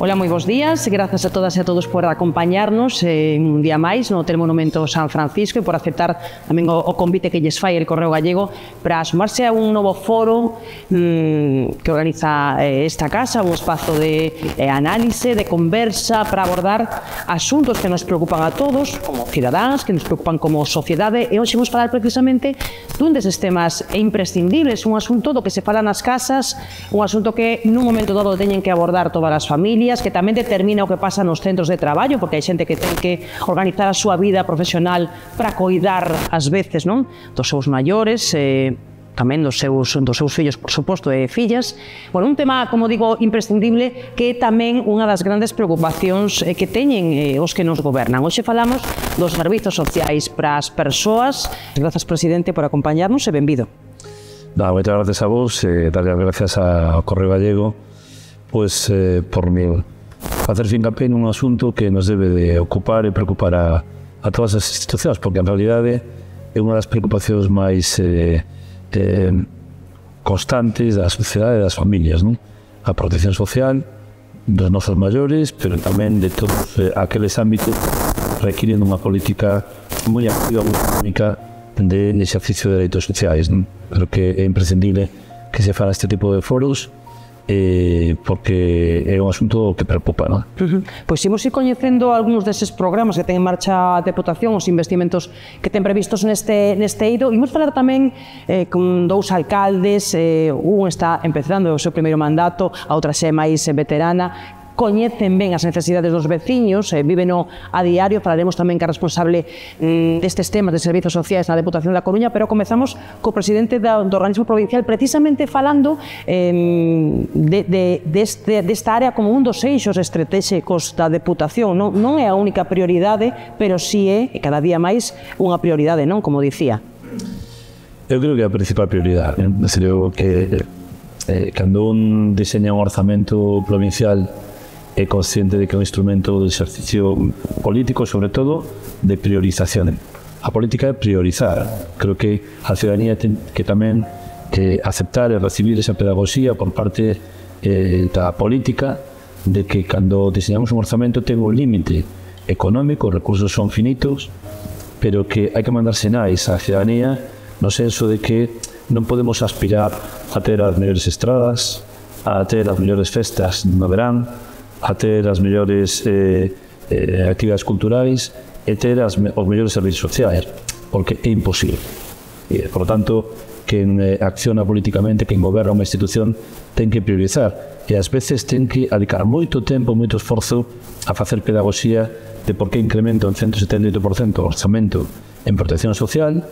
Hola, moi bons días. Grazas a todas e a todos por acompañarnos en un día máis no Hotel Monumento San Francisco e por aceptar tamén o, o convite que lles fai el Correo Gallego para sumarse a un novo foro mmm, que organiza eh, esta casa, un espazo de eh, análise, de conversa para abordar asuntos que nos preocupan a todos como cidadáns, que nos preocupan como sociedade e hoxe vamos falar precisamente dun deses temas imprescindibles, un asunto do que se fala nas casas, un asunto que nun momento dado teñen que abordar todas as familias días que tamén determina o que pasa nos centros de traballo, porque hai xente que ten que organizar a súa vida profesional para coidar ás veces, non? Dos seus maiores, eh, tamén dos seus, dos seus fillos, por suposto, e fillas. Bueno, un tema, como digo, imprescindible que é tamén unha das grandes preocupacións eh, que teñen eh, os que nos gobernan. Hoxe falamos dos servizos sociais para as persoas. Grazas, presidente, por acompañarnos e benvido. Da, moitas gracias a vos e eh, as gracias ao Correo Gallego pois, eh, por mil. Facer fincapé nun asunto que nos debe de ocupar e preocupar a, a todas as institucións, porque en realidade é unha das preocupacións máis eh, eh, constantes da sociedade e das familias, non? A protección social dos nosos maiores, pero tamén de todos eh, aqueles ámbitos requiren unha política moi activa, moi económica de exercicio de dereitos sociais. Non? Creo que é imprescindible que se fara este tipo de foros eh, porque é un asunto que preocupa. Non? Uh -huh. Pois imos ir coñecendo algúns deses programas que ten en marcha a Deputación, os investimentos que ten previstos neste, neste eido. Imos falar tamén eh, con dous alcaldes, eh, un está empezando o seu primeiro mandato, a outra xa é máis veterana, coñecen ben as necesidades dos veciños, eh, viveno a diario, falaremos tamén que a responsable mm, destes temas de servizos sociais na Deputación da Coruña, pero comezamos co presidente da, do organismo provincial precisamente falando eh, de, de, deste, desta área como un dos eixos estratégicos da Deputación. Non, non é a única prioridade, pero sí é, e cada día máis, unha prioridade, non? Como dicía. Eu creo que é a principal prioridade. Creo que eh, cando un diseña un orzamento provincial é consciente de que é un instrumento de exercicio político, sobre todo, de priorización. A política é priorizar. Creo que a ciudadanía ten que tamén que aceptar e recibir esa pedagogía por parte eh, da política de que cando diseñamos un orzamento ten un límite económico, os recursos son finitos, pero que hai que mandar sinais á ciudadanía no senso de que non podemos aspirar a ter as mellores estradas, a ter as mellores festas no verán, a ter as mellores eh, eh, actividades culturais e ter as, os mellores servizos sociais, porque é imposible. E, por lo tanto, quen eh, acciona políticamente, quen goberna unha institución, ten que priorizar. E ás veces ten que adicar moito tempo, moito esforzo a facer pedagogía de por que incrementa un 178% o orzamento en protección social,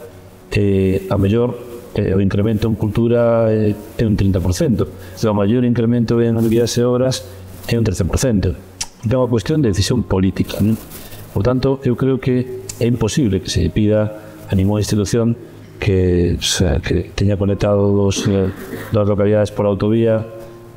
eh, a mellor eh, o incremento en cultura eh, é un 30%. O o maior incremento en actividades e obras é un 13%. É unha cuestión de decisión política. Non? Por tanto, eu creo que é imposible que se pida a ninguna institución que, o sea, que teña conectado dos, dos eh, localidades por autovía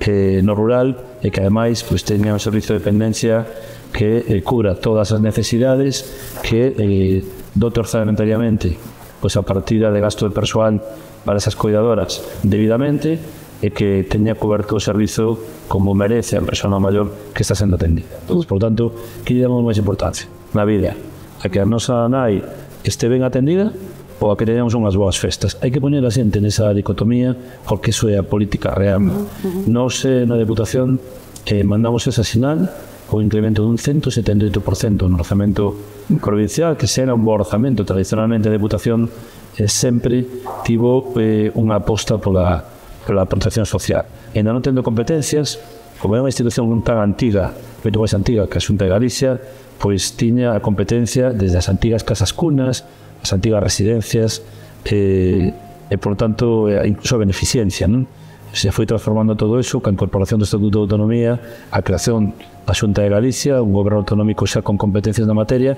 eh, no rural e que ademais pues, teña un servicio de dependencia que eh, cubra todas as necesidades que eh, dote orzamentariamente pues, a partida de gasto de persoal para esas cuidadoras debidamente e que teña coberto o servizo como merece a persona maior que está sendo atendida. Entón, por tanto, que lle damos máis importancia na vida? A que a nosa nai este ben atendida ou a que teñamos unhas boas festas. Hai que poñer a xente nesa dicotomía porque iso é a política real. Nos eh, na Deputación eh, mandamos esa sinal o incremento dun 178% no orzamento provincial, que será un bo orzamento. Tradicionalmente a Deputación eh, sempre tivo eh, unha aposta pola pola protección social. E non tendo competencias, como é unha institución tan antiga, moito máis antiga que a Xunta de Galicia, pois tiña a competencia desde as antigas casas cunas, as antigas residencias, e, e por tanto, incluso a beneficencia, non? se foi transformando todo iso ca incorporación do Estatuto de Autonomía, a creación da Xunta de Galicia, un goberno autonómico xa con competencias na materia,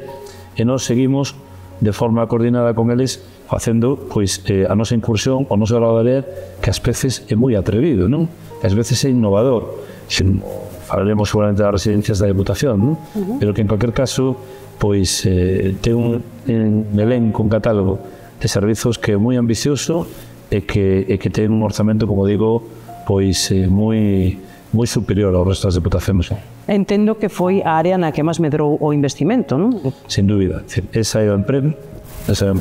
e nós seguimos de forma coordinada con eles facendo pois eh, a nosa incursión, o noso grado de ler, que ás veces é moi atrevido, non? Ás veces é innovador. Se, falaremos seguramente das residencias da Deputación, non? Uh -huh. Pero que en cualquier caso, pois eh, ten un, un elenco, un catálogo de servizos que é moi ambicioso e que, e que ten un orzamento, como digo, pois eh, moi moi superior ao resto das deputacións. Entendo que foi a área na que máis medrou o investimento, non? Sin dúbida. Esa é o emprego de San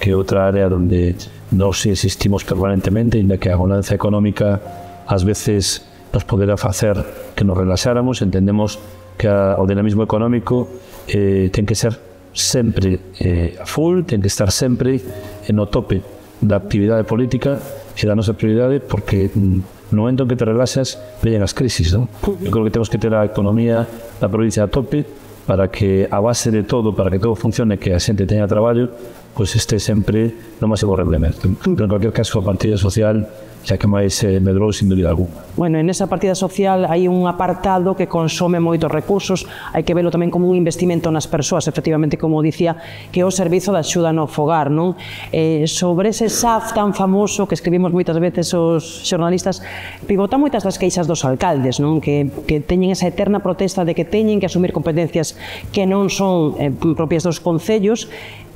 que é outra área onde nos existimos permanentemente, inda que a bonanza económica ás veces nos poderá facer que nos relaxáramos, entendemos que a, o dinamismo económico eh, ten que ser sempre eh, a full, ten que estar sempre en no tope da actividade política e da nosa prioridade porque mm, no momento en que te relaxas, veñen as crisis, non? Eu creo que temos que ter a economía da provincia a tope para que a base de todo, para que todo funcione, que a xente teña traballo, pues este sempre no máximo rendemento. Pero en cualquier caso, a partida social xa que máis eh, medrou sin dúbida alguna. Bueno, en esa partida social hai un apartado que consome moitos recursos, hai que velo tamén como un investimento nas persoas, efectivamente, como dicía, que é o servizo da axuda no fogar, non? Eh, sobre ese SAF tan famoso que escribimos moitas veces os xornalistas, pivota moitas das queixas dos alcaldes, non? Que, que teñen esa eterna protesta de que teñen que asumir competencias que non son eh, propias dos concellos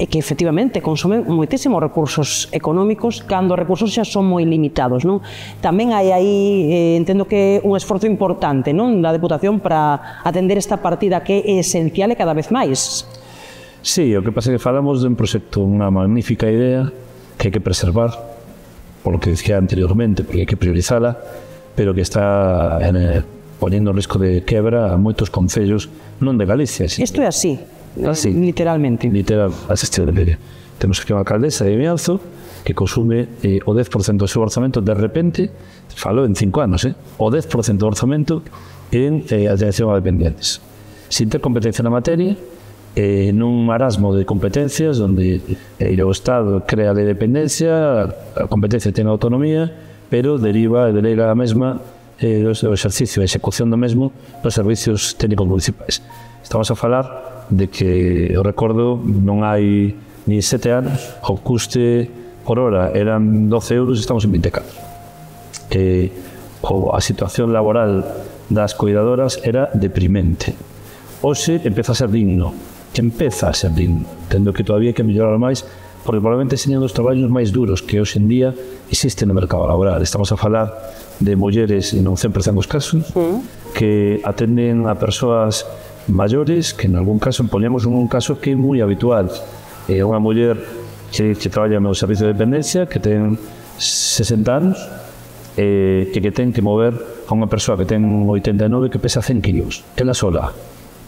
e que efectivamente consumen moitísimos recursos económicos cando os recursos xa son moi limitados, non? Tamén hai aí, eh, entendo que un esforzo importante, non, da Deputación para atender esta partida que é esencial e cada vez máis. Sí, o que pasa é que falamos dun proxecto, unha magnífica idea que hai que preservar, polo que dicía anteriormente, porque hai que priorizala, pero que está en, eh, ponendo risco de quebra a moitos concellos non de Galicia. Isto é así. Ah, sí. Literalmente. Literal, asistida de media. Temos aquí unha alcaldesa de Mialzo que consume eh, o 10% do seu orzamento de repente, falo en 5 anos, eh, o 10% do orzamento en eh, atención a dependentes. Sin ter competencia na materia, eh, nun marasmo de competencias onde eh, o Estado crea de dependencia, a competencia ten autonomía, pero deriva e delega a mesma eh, o exercicio e execución do mesmo dos servicios técnicos municipais. Estamos a falar de que, eu recordo, non hai ni sete anos, o custe por hora eran 12 euros, estamos en 24. E, o a situación laboral das cuidadoras era deprimente. Hoxe empeza a ser digno, que empeza a ser digno, tendo que todavía hai que mellorar máis, porque probablemente señan dos traballos máis duros que hoxe en día existe no mercado laboral. Estamos a falar de mulleres, e non sempre están os casos, que atenden a persoas maiores que en algún caso, poñemos un caso que é moi habitual. É unha muller que, que traballa no servicio de dependencia, que ten 60 anos, eh, que, que ten que mover a unha persoa que ten 89 que pesa 100 kilos, ela sola.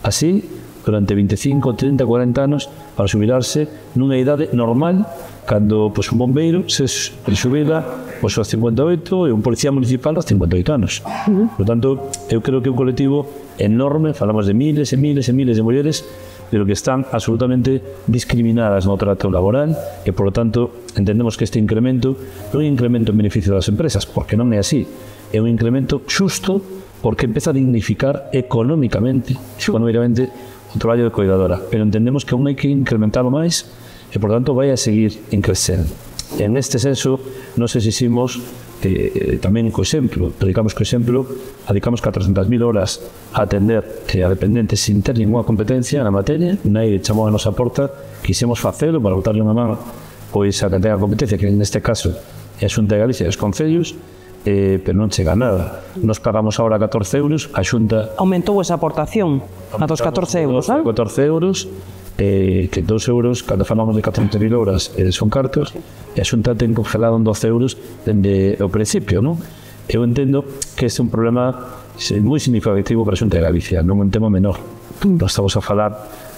Así, durante 25, 30, 40 anos para xubilarse nunha idade normal cando pois, un bombeiro se xubila pois, aos 58 e un policía municipal aos 58 anos. Uh -huh. Por tanto, eu creo que é un colectivo enorme, falamos de miles e miles e miles de mulleres pero que están absolutamente discriminadas no trato laboral e, por lo tanto, entendemos que este incremento non é un incremento en beneficio das empresas, porque non é así. É un incremento xusto porque empeza a dignificar económicamente, económicamente o traballo de cuidadora, pero entendemos que aún hai que incrementarlo máis e, por tanto, vai a seguir en crecendo. En este senso, nos exiximos eh, tamén co exemplo, predicamos co exemplo, adicamos 400.000 horas a atender que a dependente sin ter ninguna competencia na materia, nai chamou a nosa porta, quisemos facelo para botarle unha mano pois a que tenga competencia, que neste caso é a Xunta de Galicia e os Concellos, eh, pero non chega nada. Nos pagamos agora 14 euros, a Xunta... Aumentou esa aportación a dos 14 euros, non? 14 euros, eh, que 2 euros, cando falamos de 14.000 horas, eh, son cartos, e a Xunta ten congelado en 12 euros dende o principio, non? Eu entendo que este é un problema moi significativo para a Xunta de Galicia, non un tema menor. Mm. Nós estamos a falar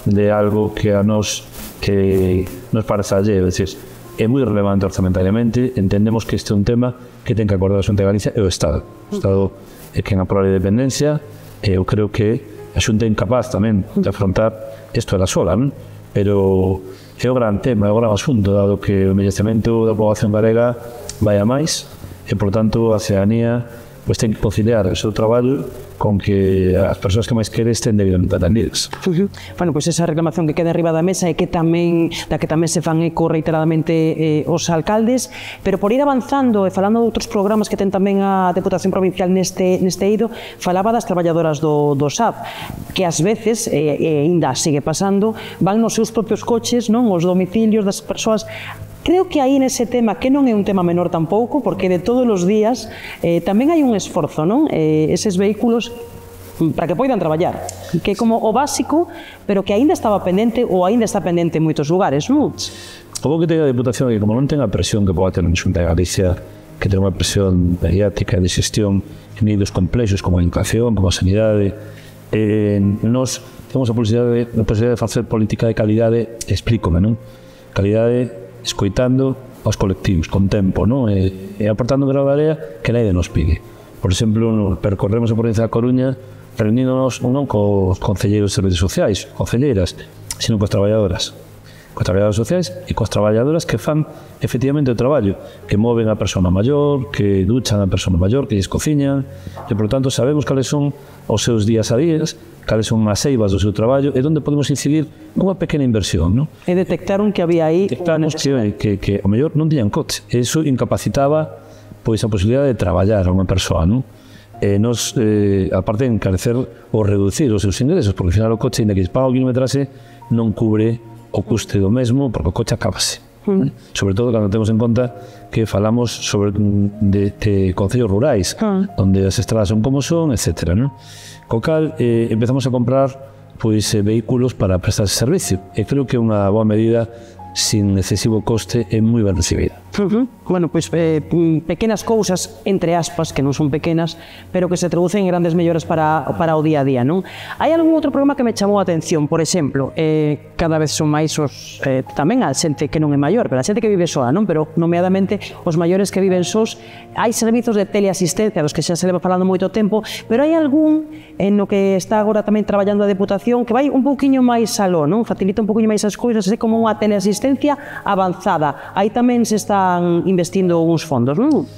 de algo que a nos que nos parece alleo, é dicir, é moi relevante orzamentariamente, entendemos que este é un tema que ten que acordar a Xunta de Galicia e o Estado. O Estado é quen aprova a dependencia, e eu creo que a Xunta é incapaz tamén de afrontar isto era sola, non? pero é o gran tema, é o gran asunto, dado que o envellecemento da poboación galega vai a máis, e, por tanto, a ciudadanía pois, ten que conciliar o seu traballo con que as persoas que máis queres ten debidamente atendidas. Uh -huh. Bueno, pois pues esa reclamación que queda arriba da mesa e que tamén da que tamén se fan eco reiteradamente eh, os alcaldes, pero por ir avanzando e falando de outros programas que ten tamén a Deputación Provincial neste neste eido, falaba das traballadoras do do SAP, que ás veces eh, e eh, ainda sigue pasando, van nos seus propios coches, non, os domicilios das persoas Creo que aí nese tema, que non é un tema menor tampouco, porque de todos os días eh, tamén hai un esforzo, non? Eh, eses vehículos mm, para que poidan traballar, que é como o básico, pero que aínda estaba pendente ou aínda está pendente en moitos lugares, non? Todo que tenga a Diputación que como non ten a presión que poda ter na Xunta de Galicia, que ten unha presión mediática de xestión en eidos complexos como a educación, como a sanidade, eh, nos temos a posibilidade, a posibilidade de facer política de calidade, explícome, non? Calidade escoitando aos colectivos, con tempo, non? E, e aportando un grau de area que naide nos pide. Por exemplo, percorremos a provincia da Coruña reuníndonos non cos concelleiros de servicios sociais, concelleiras, sino cos traballadoras cos traballadores sociais e cos traballadoras que fan efectivamente o traballo, que moven a persona maior, que duchan a persona maior, que lles cociñan, e, por tanto, sabemos cales son os seus días a días, cales son as eivas do seu traballo e onde podemos incidir unha pequena inversión. Non? E detectaron que había aí... Detectamos que, que, que, o mellor non tiñan coche. E iso incapacitaba pois a posibilidade de traballar a unha persoa. Non? eh, nos, eh, aparte de encarecer ou reducir os seus ingresos, porque ao final o coche, inda que paga o kilometraxe, non cubre o custe do mesmo, porque o coche acabase. Mm. Sobre todo cando temos en conta que falamos sobre de, de concellos rurais, mm. onde as estradas son como son, etc. ¿no? Co cal, eh, empezamos a comprar pois eh, vehículos para prestar ese servicio. E creo que é unha boa medida sin excesivo coste é moi ben recibida. Uh -huh. Bueno, pois pues, eh, pequenas cousas, entre aspas, que non son pequenas, pero que se traducen en grandes melloras para, para o día a día, non? Hai algún outro programa que me chamou a atención, por exemplo, eh, cada vez son máis os, eh, tamén a xente que non é maior, pero a xente que vive soa, non? Pero, nomeadamente, os maiores que viven sós, hai servizos de teleasistencia dos que xa se leva falando moito tempo, pero hai algún en no que está agora tamén traballando a Deputación que vai un pouquiño máis aló, non? Facilita un pouquiño máis as cousas, é como unha teleasistencia avanzada. Aí tamén se está están investindo uns fondos, non?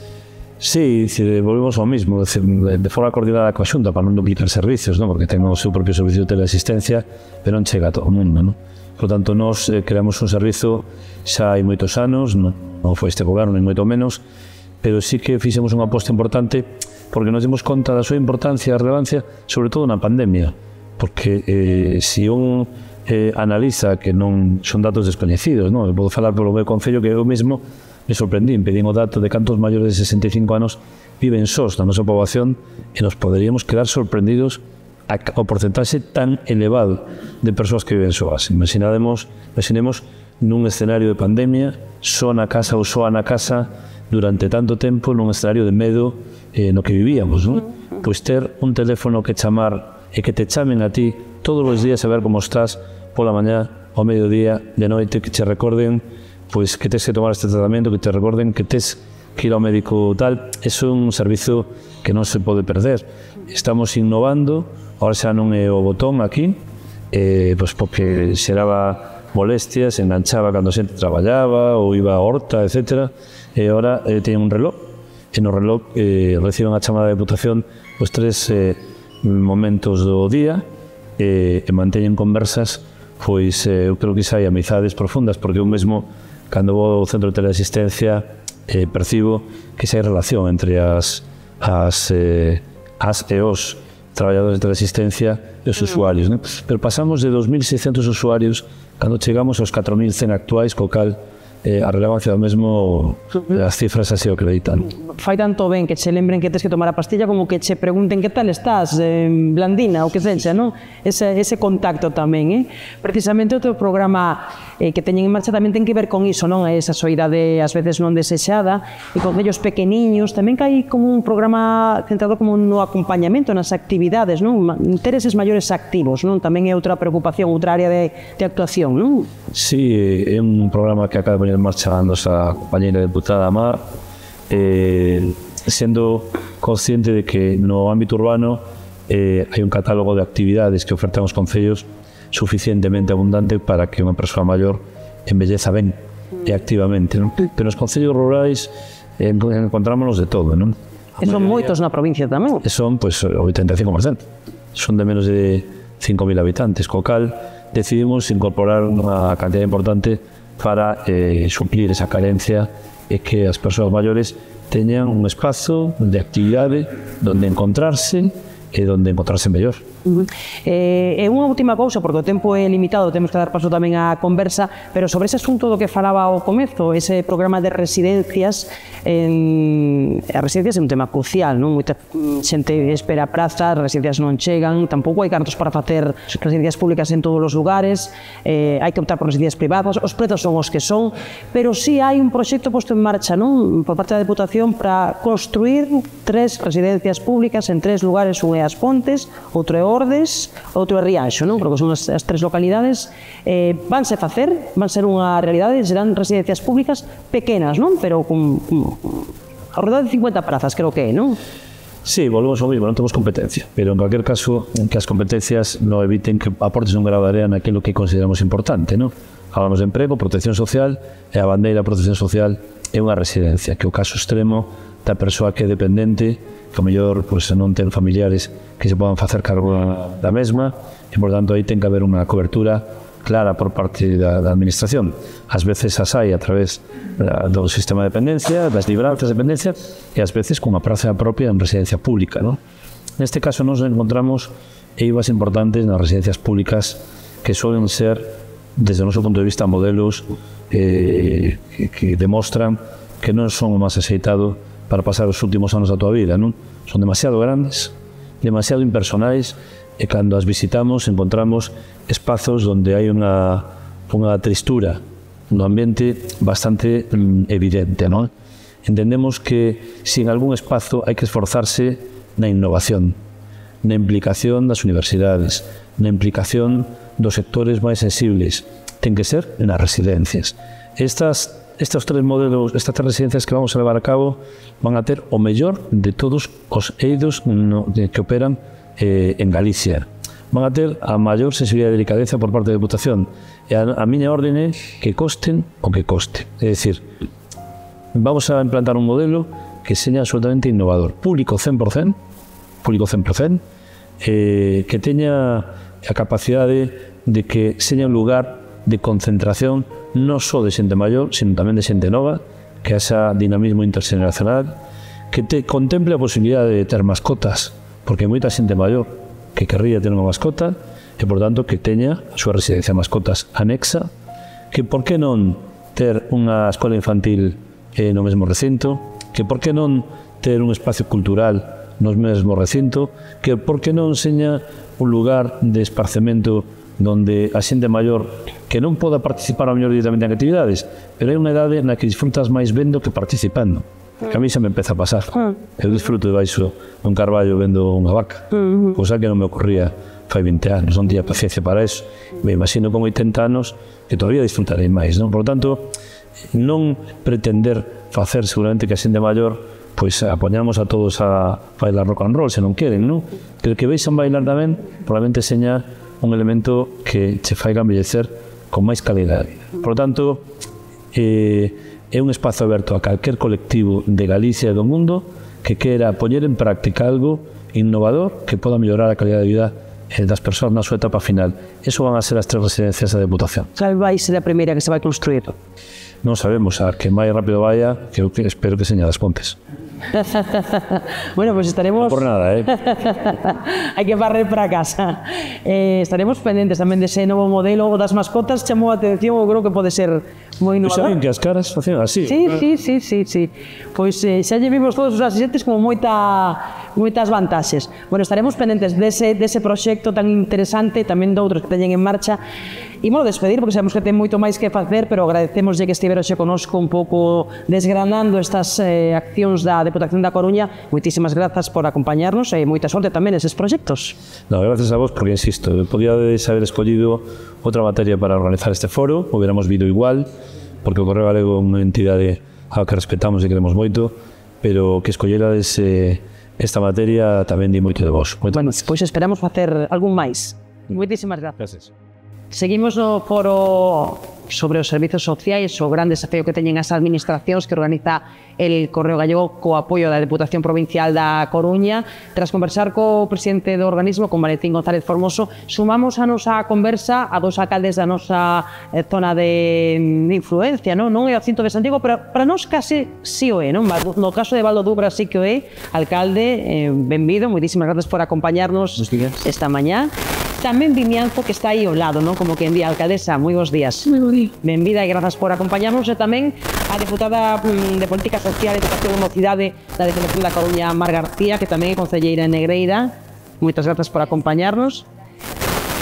Sí, dicir, volvemos ao mismo, de forma coordinada coa Xunta para non duplicar servicios, non? porque ten o seu propio servicio de teleasistencia, pero non chega a todo o mundo. Non? Por tanto, nós eh, creamos un servizo xa hai moitos anos, non, non foi este goberno, nin moito menos, pero sí que fixemos unha aposta importante porque nos dimos conta da súa importancia e relevancia, sobre todo na pandemia, porque eh, se si un eh, analiza que non son datos descoñecidos, non? Eu podo falar polo meu concello que eu mesmo me sorprendín, pedín o dato de cantos maiores de 65 anos viven sós na nosa poboación e nos poderíamos quedar sorprendidos a, o porcentaxe tan elevado de persoas que viven soas. Imaginademos, imaginemos nun escenario de pandemia, só na casa ou soa na casa durante tanto tempo nun escenario de medo eh, no que vivíamos, non? Pois ter un teléfono que chamar e que te chamen a ti todos os días a ver como estás pola mañá, ao mediodía, de noite, que te recorden pois que tes que tomar este tratamento, que te recorden que tes que ir ao médico tal, eso é un servizo que non se pode perder. Estamos innovando, ahora xa non é o botón aquí, eh, pois porque xeraba molestias, enganchaba cando xente traballaba ou iba a horta, etc. E ahora eh, teñen un reloj, e no reloj eh, reciben a chamada de deputación os tres eh, momentos do día eh, e manteñen conversas pois eh, eu creo que xa hai amizades profundas porque eu mesmo Cando vou ao centro de teleasistencia, eh, percibo que xa hai relación entre as, as, eh, as e os traballadores de teleasistencia e os mm. usuarios. Né? Pero pasamos de 2.600 usuarios cando chegamos aos 4.100 actuais, co cal eh, a relevancia do mesmo mm-hmm. as cifras así o acreditan. Fai tanto ben que che lembren que tens que tomar a pastilla como que che pregunten que tal estás, eh, blandina ou que sexa, non? Ese, ese contacto tamén, eh? Precisamente o teu programa eh, que teñen en marcha tamén ten que ver con iso, non? Esa soidade ás veces non desexada e concellos pequeniños, tamén que hai como un programa centrado como no acompañamento nas actividades, non? Intereses maiores activos, non? Tamén é outra preocupación, outra área de, de actuación, non? Sí, é un programa que acaba de poner en marcha a nosa compañera deputada Mar, eh, sendo consciente de que no ámbito urbano eh, hai un catálogo de actividades que ofertan os concellos suficientemente abundante para que unha persoa maior embelleza ben e activamente. Non? Mm. Pero nos concellos rurais eh, encontrámonos de todo. Non? E son moitos na provincia tamén. Son, pois, pues, o 85%. Son de menos de 5.000 habitantes, co cal decidimos incorporar unha cantidad importante para eh, suplir esa carencia e que as persoas maiores teñan un espazo de actividade donde encontrarse é onde encontrarse mellor. Uh -huh. Eh, e unha última cousa, porque o tempo é limitado, temos que dar paso tamén á conversa, pero sobre ese asunto do que falaba ao comezo, ese programa de residencias, en... as residencias é un tema crucial, non? Moita xente espera praza, as residencias non chegan, tampouco hai cartos para facer residencias públicas en todos os lugares, eh, hai que optar por residencias privadas, os prezos son os que son, pero si sí hai un proxecto posto en marcha, non? Por parte da Deputación para construir tres residencias públicas en tres lugares, un é As Fontes, outro é Ordes, outro é Riaxo, non? Creo que son as, as tres localidades. Eh, vanse facer, van ser unha realidade, serán residencias públicas pequenas, non? Pero con, con ao de 50 prazas, creo que é, non? Sí, volvemos ao mismo, non temos competencia, pero en cualquier caso que as competencias non eviten que aportes un grado de área naquilo que consideramos importante, non? Falamos de emprego, protección social e a bandeira protección social é unha residencia, que o caso extremo da persoa que é dependente, que o mellor pois, non ten familiares que se podan facer cargo da mesma, e, por tanto, aí ten que haber unha cobertura clara por parte da, da administración. Ás veces as hai a través da, do sistema de dependencia, das libranzas de dependencia, e ás veces cunha praza propia en residencia pública. Non? Neste caso nos encontramos eivas importantes nas residencias públicas que suelen ser, desde o noso punto de vista, modelos eh, que, que demostran que non son o máis aceitado para pasar os últimos anos da tua vida, non? Son demasiado grandes, demasiado impersonais, e cando as visitamos encontramos espazos onde hai unha, unha tristura no ambiente bastante mm, evidente, non? Entendemos que se en algún espazo hai que esforzarse na innovación, na implicación das universidades, na implicación dos sectores máis sensibles, ten que ser nas residencias. Estas estes tres modelos, estas tres residencias que vamos a levar a cabo van a ter o mellor de todos os eidos no, de, que operan eh, en Galicia. Van a ter a maior sensibilidade e delicadeza por parte da Deputación. E a, a miña orden é que costen o que coste. É dicir, vamos a implantar un modelo que seña absolutamente innovador. Público 100%, público 100%, eh, que teña a capacidade de que seña un lugar de concentración non só de xente maior, sino tamén de xente nova, que haxa dinamismo interxeneracional, que te contemple a posibilidade de ter mascotas, porque moita xente maior que querría ter unha mascota, e por tanto que teña a súa residencia de mascotas anexa, que por que non ter unha escola infantil eh, no mesmo recinto, que por que non ter un espacio cultural no mesmo recinto, que por que non seña un lugar de esparcemento donde a xente maior que non poda participar ao mellor directamente en actividades, pero hai unha idade na que disfrutas máis vendo que participando. Que a mí xa me empeza a pasar. Ah. Eu disfruto debaixo dun carballo vendo unha vaca, cosa que non me ocorría fai 20 anos, non tiña paciencia para eso. Me imagino con 80 anos que todavía disfrutarei máis, non? Por lo tanto, non pretender facer seguramente que a xente maior pois apoñamos a todos a bailar rock and roll, se non queren, non? Pero que veixan bailar tamén, probablemente señar un elemento que che fai gambellecer con máis calidad de vida. Por lo tanto, eh, é un espazo aberto a calquer colectivo de Galicia e do mundo que quera poñer en práctica algo innovador que poda mellorar a calidad de vida eh, das persoas na súa etapa final. Eso van a ser as tres residencias da Deputación. Cal vai ser a primeira que se vai construir? Non sabemos, a que máis rápido vaya, que eu espero que seña das Pontes. bueno, pues estaremos... No por nada, eh? Hai que barrer para casa. Eh, estaremos pendentes tamén dese novo modelo das mascotas, chamou a atención, eu creo que pode ser moi innovador. Saben que as caras facían así. Sí, sí, sí, sí, sí. Pois eh, xa lle vimos todos os asistentes como moita moitas vantaxes. Bueno, estaremos pendentes dese, dese proxecto tan interesante, tamén de outros que teñen en marcha. E mo despedir, porque sabemos que ten moito máis que facer, pero agradecemos que estivera xe conosco un pouco desgranando estas eh, accións da Deputación da Coruña. Moitísimas grazas por acompañarnos e moita sorte tamén neses proxectos. No, gracias a vos, porque insisto, podíades haber escollido outra materia para organizar este foro, hubiéramos vido igual, porque o Correo Galego é unha entidade a que respetamos e queremos moito, pero que escollerades eh, esta materia tamén di moito de vos. Moito bueno, pois esperamos facer algún máis. Mm. Moitísimas gracias. gracias. Seguimos no foro sobre os servizos sociais, o grande desafío que teñen as administracións que organiza el Correo Gallego co apoio da Deputación Provincial da Coruña. Tras conversar co presidente do organismo, con Valentín González Formoso, sumamos a nosa conversa a dos alcaldes da nosa eh, zona de influencia, non, non é o cinto de Santiago, pero para nós case si sí o é, non? No caso de Valdo Dubra sí que o é. Alcalde, eh, benvido, moitísimas grazas por acompañarnos esta mañá tamén Vimianzo que está aí ao lado, non? Como que en día, alcaldesa, moi bons días. Moi bon día. Benvida e grazas por acompañarnos e tamén a deputada mm, de Política Social e Educación e Mocidade da Delegación da Coruña, Mar García, que tamén é concelleira en Negreira. Moitas grazas por acompañarnos.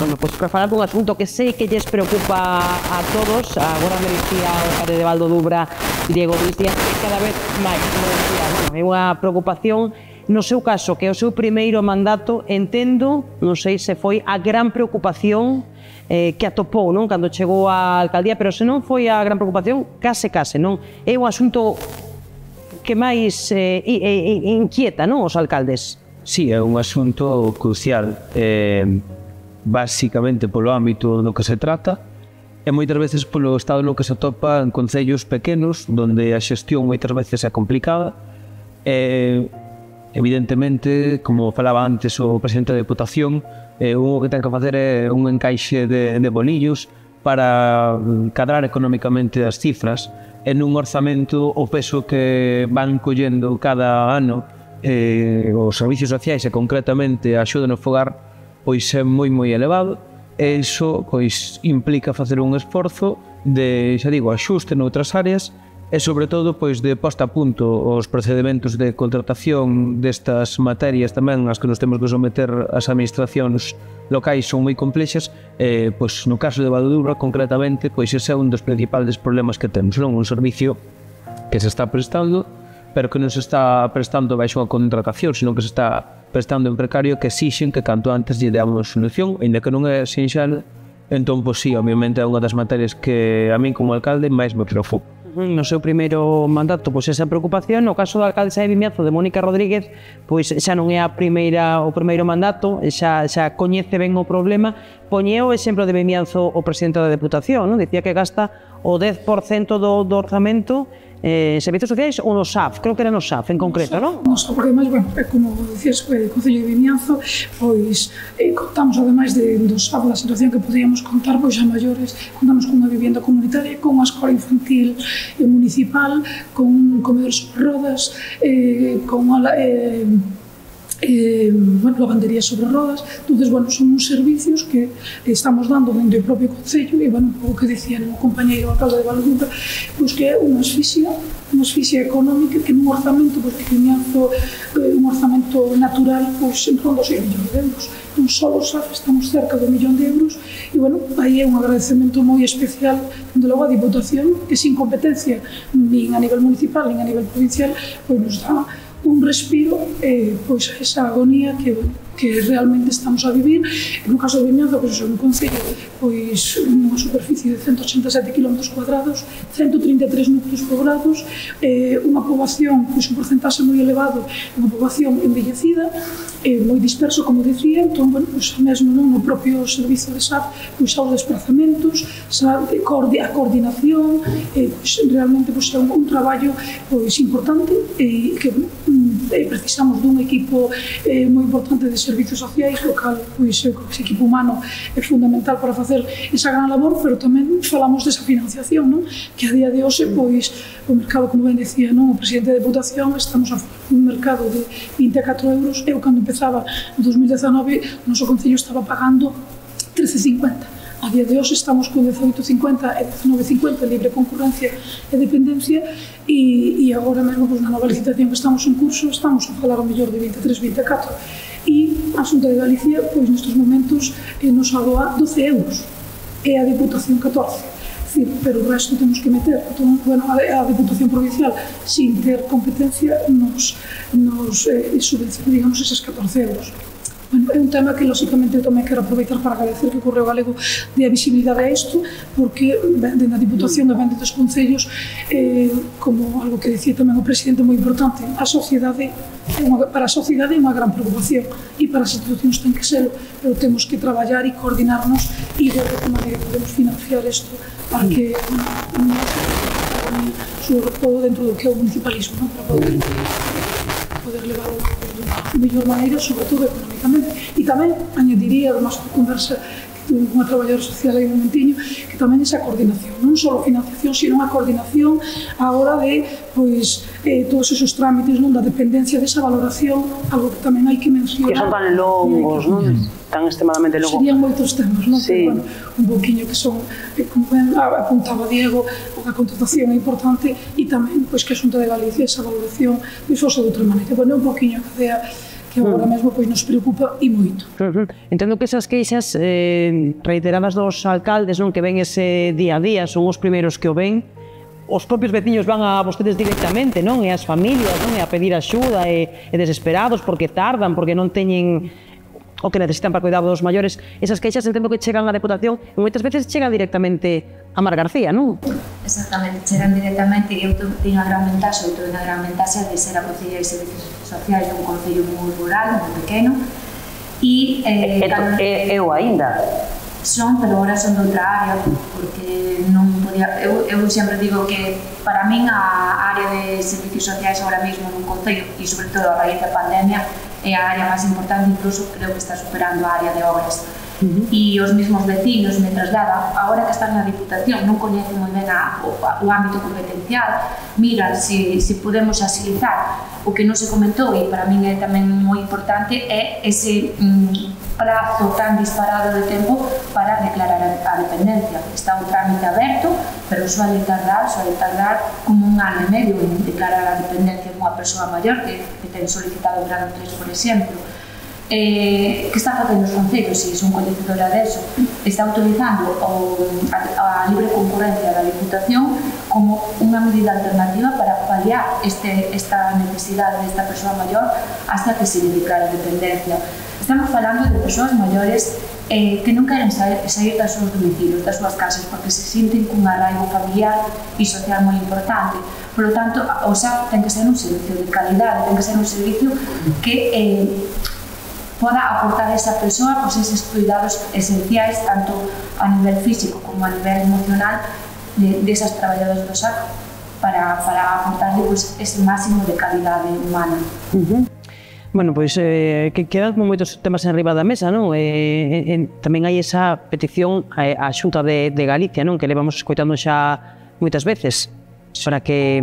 Bueno, pois para falar dun asunto que sei que lles preocupa a todos, agora me dicía o padre de Valdo Dubra, Diego Luis Díaz, que cada vez máis, como decía, bueno, é unha preocupación No seu caso, que é o seu primeiro mandato, entendo, non sei se foi a gran preocupación eh, que atopou non cando chegou á alcaldía, pero se non foi a gran preocupación, case, case, non? É un asunto que máis eh, inquieta non os alcaldes. Sí, é un asunto crucial. Eh, basicamente polo ámbito do que se trata, e moitas veces polo estado no que se atopa en concellos pequenos, donde a xestión moitas veces é complicada, e Evidentemente, como falaba antes o presidente da Deputación, eh, o que ten que facer é un encaixe de, de bolillos para cadrar economicamente as cifras en un orzamento o peso que van collendo cada ano eh, os servicios sociais e concretamente a axuda no fogar pois é moi moi elevado. E iso pois implica facer un esforzo de, xa digo, axuste noutras áreas e sobre todo pois de posta a punto os procedementos de contratación destas materias tamén as que nos temos que someter as administracións locais son moi complexas e pois no caso de Badadura concretamente pois ese é un dos principales problemas que temos non un servicio que se está prestando pero que non se está prestando baixo a contratación, sino que se está prestando en precario que exixen que canto antes lle damos solución, ainda que non é sinxal, entón, pois sí, obviamente é unha das materias que a min como alcalde máis me preocupa no seu primeiro mandato pois esa preocupación, no caso da alcaldesa de Vimiazo de Mónica Rodríguez, pois xa non é a primeira o primeiro mandato, xa xa coñece ben o problema, poñeu o exemplo de Vimiazo o presidente da Deputación, non? Dicía que gasta o 10% do, do orzamento eh, Servizos Sociais ou no SAF, creo que era no SAF en concreto, non? No SAF, porque ademais, bueno, como dicías, eh, o Concello de Vimianzo, pois eh, contamos ademais de, do SAF, da situación que podíamos contar, pois a maiores, contamos con unha vivienda comunitaria, con unha escola infantil e municipal, con un comedor sobre rodas, eh, con unha... Eh, eh, bueno, lavandería sobre rodas. Entonces, bueno, son uns servicios que estamos dando dentro do propio Concello e, bueno, o que decía o compañeiro alcalde de Valdumbra, pois que é unha asfixia, unha asfixia económica que nun orzamento, pois que teñazo eh, un orzamento natural, pois en rondo 6 millóns de euros. Un solo SAF estamos cerca do millón de euros e, bueno, aí é un agradecemento moi especial de logo a Diputación que sin competencia nin a nivel municipal nin a nivel provincial pois nos dá un respiro eh, pois esa agonía que, que realmente estamos a vivir. No caso de Vimianzo, que é un concello pois unha superficie de 187 km cuadrados, 133 núcleos poblados, eh, unha poboación pois un porcentaxe moi elevado, unha poboación envellecida, eh, moi disperso, como dicía, entón, bueno, pois mesmo non, no propio servizo de SAP, pois aos desplazamentos, xa eh, a coordinación, eh, pois, realmente pois, é un, un traballo pois, importante e eh, que mm, eh, precisamos dun equipo eh, moi importante de servizos sociais, o cal, pois, eu creo que ese equipo humano é fundamental para facer esa gran labor, pero tamén falamos desa financiación, non? Que a día de hoxe, pois, o mercado, como ben decía, non? O presidente da Deputación, estamos a un mercado de 24 euros. Eu, cando empezaba en 2019, o noso Concello estaba pagando 13,50 A día de hoxe estamos con 1850 e 1950 libre concurrencia e dependencia e, e agora mesmo pois, na nova licitación que estamos en curso estamos a falar o mellor de 23, 24 e a Xunta de Galicia pois nestes momentos eh, nos adoa 12 euros e a Diputación 14 decir, pero o resto temos que meter. Entón, bueno, a, a Diputación Provincial, sin ter competencia, nos, nos eh, subvenciona, digamos, esas 14 euros. Bueno, é un tema que, lóxicamente, eu tamén quero aproveitar para agradecer que o Correo Galego dé a visibilidade a isto, porque dende a Diputación e dende dos Concellos, eh, como algo que dicía tamén o Presidente, moi importante, a sociedade é unha, para a sociedade é unha gran preocupación e para as institucións ten que ser, pero temos que traballar e coordinarnos e ver de que maneira podemos financiar isto para que unha sobre todo dentro do que é o municipalismo, non? para poder, poder levar o mellor maneira, sobre todo económicamente. E tamén, añadiría, además, conversa tuve unha traballadora social aí un momentiño, que tamén esa coordinación, non só financiación, sino unha coordinación a hora de pois, eh, todos esos trámites non da dependencia desa valoración, algo que tamén hai que mencionar. Que son tan longos, non? tan extremadamente longos. Serían moitos temas, non? Sí. Pero, bueno, un boquiño que son, eh, como ben apuntaba Diego, a contratación é importante e tamén pois, que a Xunta de Galicia esa valoración pois, fose de outra maneira. Pois, bueno, un poquinho a cadea que agora mm. mesmo pois nos preocupa e moito. Mm, mm. Entendo que esas queixas eh, reiteradas dos alcaldes non que ven ese día a día son os primeiros que o ven, os propios veciños van a vostedes directamente, non? E as familias, non? E a pedir axuda e, e desesperados porque tardan, porque non teñen o que necesitan para cuidado dos maiores, esas queixas entendo que chegan á deputación e moitas veces chegan directamente a Mar García, non? Exactamente, chegan directamente e eu teño a gran ventaxa, eu teño a gran ventaxa de ser a Concelleira de Servicios Sociais dun concello moi rural, moi pequeno, e... Eh, e, cando... e eu aínda? Son, pero agora son de outra área, porque non podía... Eu, eu sempre digo que para min a área de servicios sociais agora mesmo nun concello, e sobre todo a raíz da pandemia, é a área máis importante, incluso creo que está superando a área de obras. Uh -huh. E os mesmos vecinos me trasladan, agora que están na Diputación, non coñecen moi ben a, o, a, o ámbito competencial, miran se, se podemos axilizar o que non se comentou, e para min é tamén moi importante, é ese mm, prazo tan disparado de tempo para declarar a, a dependencia. Está un trámite aberto, pero suele tardar, suele tardar como un ano e medio en declarar a dependencia unha persoa maior que ten solicitado o grado 3, por exemplo, eh, que está facendo os concellos, se son coñecedora deso, está autorizando o, a, a libre concurrencia da Diputación como unha medida alternativa para paliar este, esta necesidade desta persoa maior hasta que se dedica a dependencia. Estamos falando de persoas maiores eh, que non queren sair, sair das súas domicilios, das súas casas, porque se sinten cun arraigo familiar e social moi importante. Por lo tanto, o SAP ten que ser un servicio de calidade, ten que ser un servicio que eh, poda aportar a esa persoa pois, eses cuidados esenciais tanto a nivel físico como a nivel emocional de, desas de traballadoras do SAC para, para aportarle pois, ese máximo de calidade humana. Uh -huh. Bueno, pois eh, que quedan moitos temas en riba da mesa, non? Eh, eh, tamén hai esa petición á, Xunta de, de Galicia, non? Que levamos escoitando xa moitas veces para que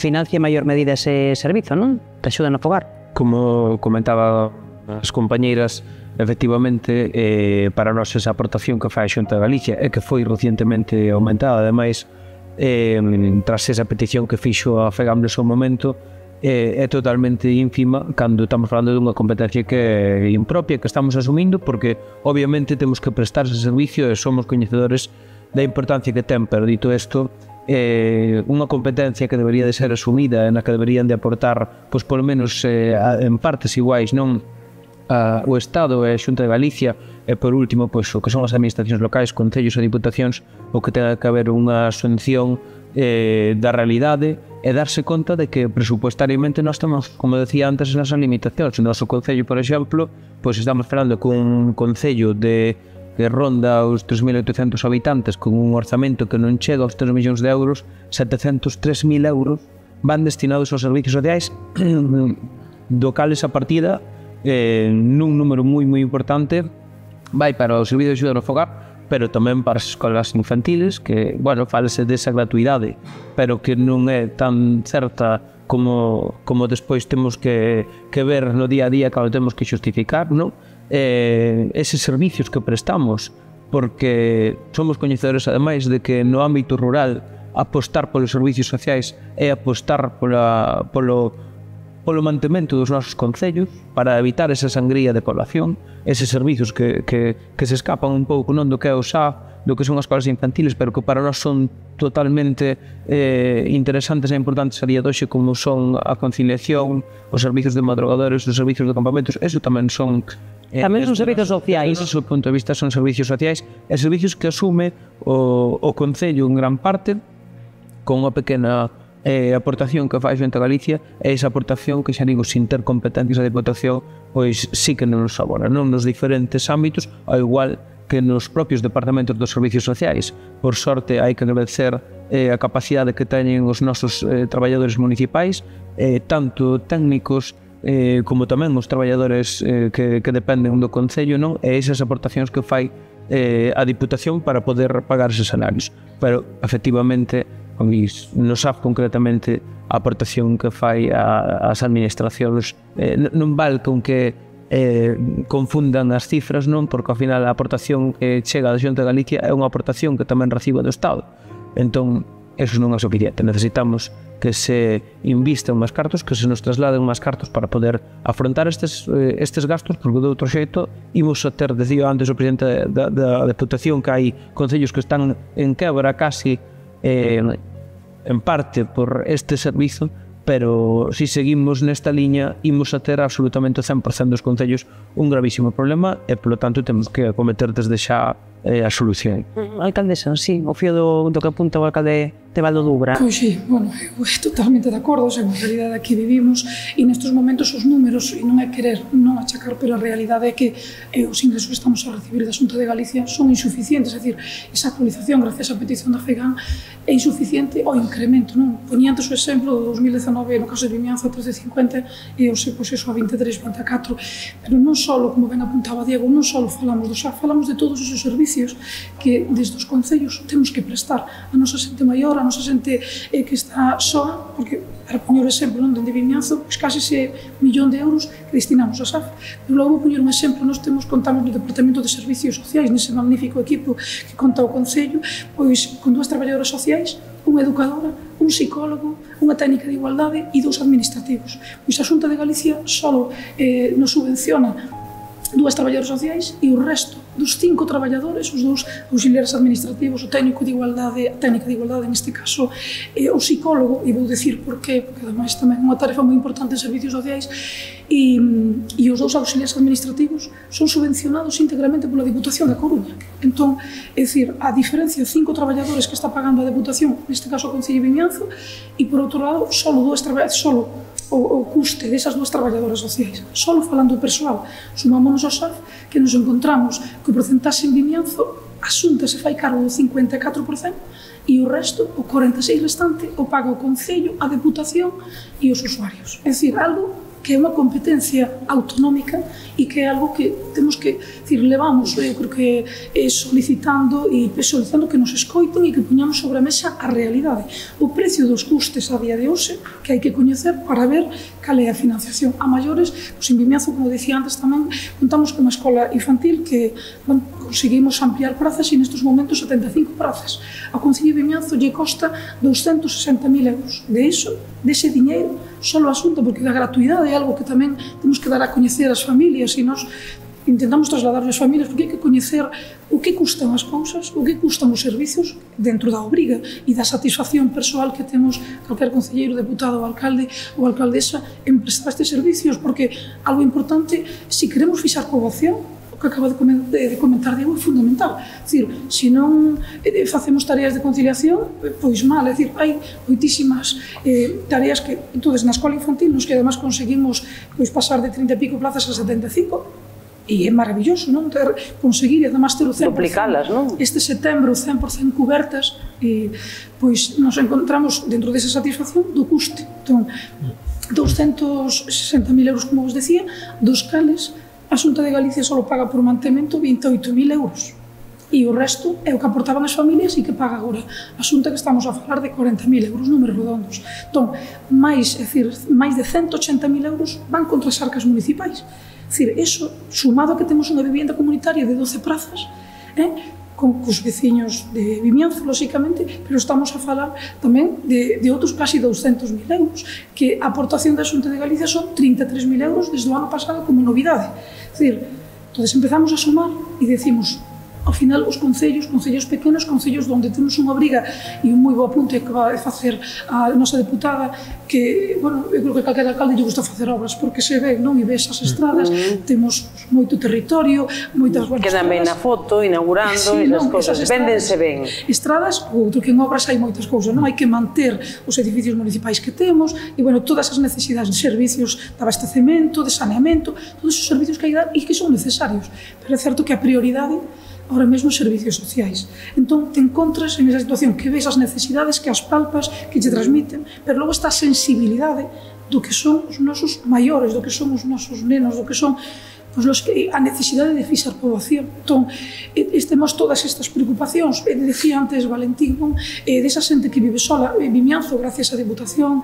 financie maior medida ese servizo, non? Te axudan a fogar. Como comentaba as compañeiras, efectivamente, eh, para nós esa aportación que fai a Xunta de Galicia é que foi recientemente aumentada, ademais, eh, tras esa petición que fixo a Fegamble seu momento, é, é totalmente ínfima cando estamos falando dunha competencia que é impropia que estamos asumindo porque obviamente temos que prestar ese servicio e somos coñecedores da importancia que ten, pero dito isto eh, unha competencia que debería de ser asumida na que deberían de aportar pois polo menos eh, en partes iguais non a, o Estado e a Xunta de Galicia e por último pois o que son as administracións locais, concellos e diputacións o que tenga que haber unha asunción eh, da realidade e darse conta de que presupuestariamente nós estamos, como decía antes, nas limitacións. O noso Concello, por exemplo, pois estamos falando cun Concello de que ronda os 3.800 habitantes con un orzamento que non chega aos 3 millóns de euros, 703.000 euros van destinados aos servicios sociais do cal esa partida eh, nun número moi moi importante vai para o Servicio de Xuda no Fogar pero tamén para as escolas infantiles, que, bueno, falese desa gratuidade, pero que non é tan certa como, como despois temos que, que ver no día a día cando temos que xustificar, non? Eh, eses servicios que prestamos, porque somos coñecedores ademais de que no ámbito rural apostar polos servicios sociais é apostar pola, polo polo mantemento dos nosos concellos para evitar esa sangría de población, eses servizos que, que, que se escapan un pouco non do que é o xa, do que son as escolas infantiles, pero que para nós son totalmente eh, interesantes e importantes a día de hoxe, como son a conciliación, os servizos de madrugadores, os servizos de campamentos, eso tamén son eh, tamén son eh, servizos sociais. Desde o punto de vista son servizos sociais e servizos que asume o, o Concello en gran parte con unha pequena eh, a aportación que fai Xunta Galicia é esa aportación que xa digo, sin ter competencias a deputación, pois sí que non nos abona, non nos diferentes ámbitos, ao igual que nos propios departamentos dos servicios sociais. Por sorte, hai que agradecer eh, a capacidade que teñen os nosos eh, traballadores municipais, eh, tanto técnicos eh, como tamén os traballadores eh, que, que dependen do Concello, non? e esas aportacións que fai eh, a Diputación para poder pagar eses salarios. Pero, efectivamente, nos SAF concretamente a aportación que fai as administracións eh, non val con que eh, confundan as cifras, non? Porque ao final a aportación que chega da Xunta de Galicia é unha aportación que tamén recibe do Estado. Entón, eso non é suficiente. Necesitamos que se invistan máis cartos, que se nos trasladen máis cartos para poder afrontar estes, eh, estes gastos, porque de outro xeito imos a ter, decía antes o presidente da, da, da Deputación, que hai concellos que están en quebra casi eh, en parte por este servizo, pero se si seguimos nesta liña imos a ter absolutamente o 100% dos concellos un gravísimo problema e, polo tanto, temos que acometer desde xa eh, a solución. Mm, alcaldesa, sí, o fío do, do que apunta o alcalde de Valdo Dubra. Pois sí, bueno, eu totalmente de acordo, o sea, a realidade aquí vivimos e nestes momentos os números, e non é querer non achacar, pero a realidade é que eh, os ingresos que estamos a recibir da Xunta de Galicia son insuficientes, é dicir, esa actualización gracias á petición da FEGAN é insuficiente o incremento, non? Ponía antes o exemplo do 2019, no caso de Vimianzo, 1350, e eu sei, pois iso a 23, 24, pero non só, como ben apuntaba Diego, non só falamos do xa, falamos de todos os servizos servicios que desde os concellos temos que prestar a nosa xente maior, a nosa xente eh, que está soa, porque para poñer o exemplo non dende Vimianzo, pois case ese millón de euros que destinamos a SAF. Pero logo vou poñer un exemplo, nós temos contamos no Departamento de Servicios Sociais, nese magnífico equipo que conta o Concello, pois con dúas traballadoras sociais, unha educadora, un psicólogo, unha técnica de igualdade e dous administrativos. Pois a Xunta de Galicia só eh, nos subvenciona dúas traballadoras sociais e o resto dos cinco traballadores, os dous auxiliares administrativos, o técnico de igualdade, a técnica de igualdade neste caso, e o psicólogo, e vou decir por qué, porque ademais tamén é unha tarefa moi importante en servicios sociais, e, e os dous auxiliares administrativos son subvencionados íntegramente pola Diputación da Coruña. Entón, é dicir, a diferencia cinco traballadores que está pagando a Deputación, neste caso o Concello de Vimianzo, e por outro lado, solo dúas traballadores, solo o, o custe desas dúas traballadoras sociais. Solo falando do persoal, sumámonos ao SAF que nos encontramos que o porcentaxe en Vimianzo a Xunta se fai cargo do 54% e o resto, o 46 restante, o paga o Concello, a Deputación e os usuarios. É dicir, algo que é unha competencia autonómica e que é algo que temos que decir, levamos, eu creo que é solicitando e solicitando que nos escoiten e que poñamos sobre a mesa a realidade. O precio dos custes a día de hoxe que hai que coñecer para ver cal é a financiación a maiores, pois en Vimianzo, como dicía antes tamén, contamos con unha escola infantil que bueno, conseguimos ampliar prazas e nestes momentos 75 prazas. A Concello de Vimianzo lle costa 260.000 euros. De iso, dese diñeiro, só o asunto, porque a gratuidade é algo que tamén temos que dar a coñecer ás familias e nós intentamos trasladar ás familias porque que que coñecer o que custan as cousas, o que custan os servicios dentro da obriga e da satisfacción persoal que temos calquer concelleiro, deputado ou alcalde ou alcaldesa en prestar estes servicios porque algo importante, se si queremos fixar poboación, o que acaba de comentar Diego é fundamental. É dicir, se non eh, facemos tareas de conciliación, eh, pois mal. É dicir, hai moitísimas eh, tareas que, entonces, na escola infantil nos que además conseguimos pois, pasar de 30 e pico plazas a 75, E é maravilloso non ter conseguir además ter o 100% duplicalas, non? Este setembro 100% cubertas e pois nos encontramos dentro desa satisfacción do custe. Entón, 260.000 euros, como vos decía, dos cales a Xunta de Galicia só paga por mantemento 28.000 euros e o resto é o que aportaban as familias e que paga agora a xunta que estamos a falar de 40.000 euros números redondos. Entón, máis, é dicir, máis de 180.000 euros van contra as arcas municipais Dicir, eso, sumado a que temos unha vivienda comunitaria de 12 prazas, eh, con cos veciños de Vimianzo, lóxicamente, pero estamos a falar tamén de, de outros casi 200.000 euros, que a aportación da Xunta de Galicia son 33.000 euros desde o ano pasado como novidade. É dicir, entonces empezamos a sumar e decimos, ao final os concellos, concellos pequenos, concellos onde temos unha briga e un moi bo apunte que vai facer a nosa deputada que, bueno, eu creo que calquera alcalde lle gusta facer obras porque se ve, non? E ves as estradas, temos moito territorio, moitas buenas Quedan ben na foto, inaugurando sí, esas non, cousas, véndense ben. Estradas, outro que en obras hai moitas cousas, non? Hai que manter os edificios municipais que temos e, bueno, todas as necesidades de servicios de abastecemento, de saneamento, todos os servicios que hai e que son necesarios. Pero é certo que a prioridade ahora mesmo os servicios sociais. Entón, te encontras en esa situación que ves as necesidades, que as palpas, que te transmiten, pero logo esta sensibilidade do que son os nosos maiores, do que son os nosos nenos, do que son pois los que a necesidade de fixar poboación. Entón, estemos todas estas preocupacións. E decía antes Valentín, non? Eh, desa xente que vive sola, eh, Vimianzo, gracias á Diputación,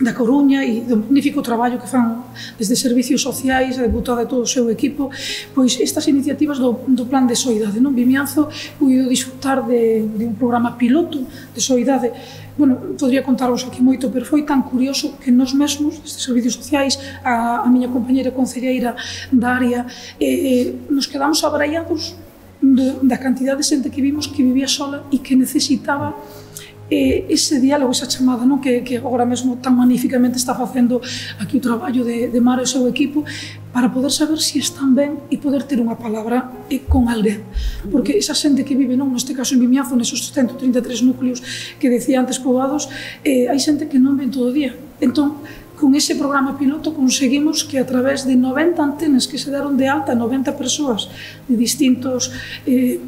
da Coruña e do magnífico traballo que fan desde servicios sociais, a deputada e todo o seu equipo, pois estas iniciativas do, do plan de soidade. Non? Vimianzo puido disfrutar de, de un programa piloto de soidade bueno, podría contarvos aquí moito, pero foi tan curioso que nós mesmos, destes servicios sociais, a, a miña compañeira concelleira da área, eh, eh, nos quedamos abraiados de, da cantidad de xente que vimos que vivía sola e que necesitaba eh, ese diálogo, esa chamada non? Que, que agora mesmo tan magníficamente está facendo aquí o traballo de, de Maro e o seu equipo para poder saber se si están ben e poder ter unha palabra eh, con alguén. Porque esa xente que vive, non neste caso en Vimianzo, nesos 133 núcleos que decía antes poboados, eh, hai xente que non ven todo o día. Entón, con ese programa piloto conseguimos que a través de 90 antenas que se deron de alta, 90 persoas de distintos eh,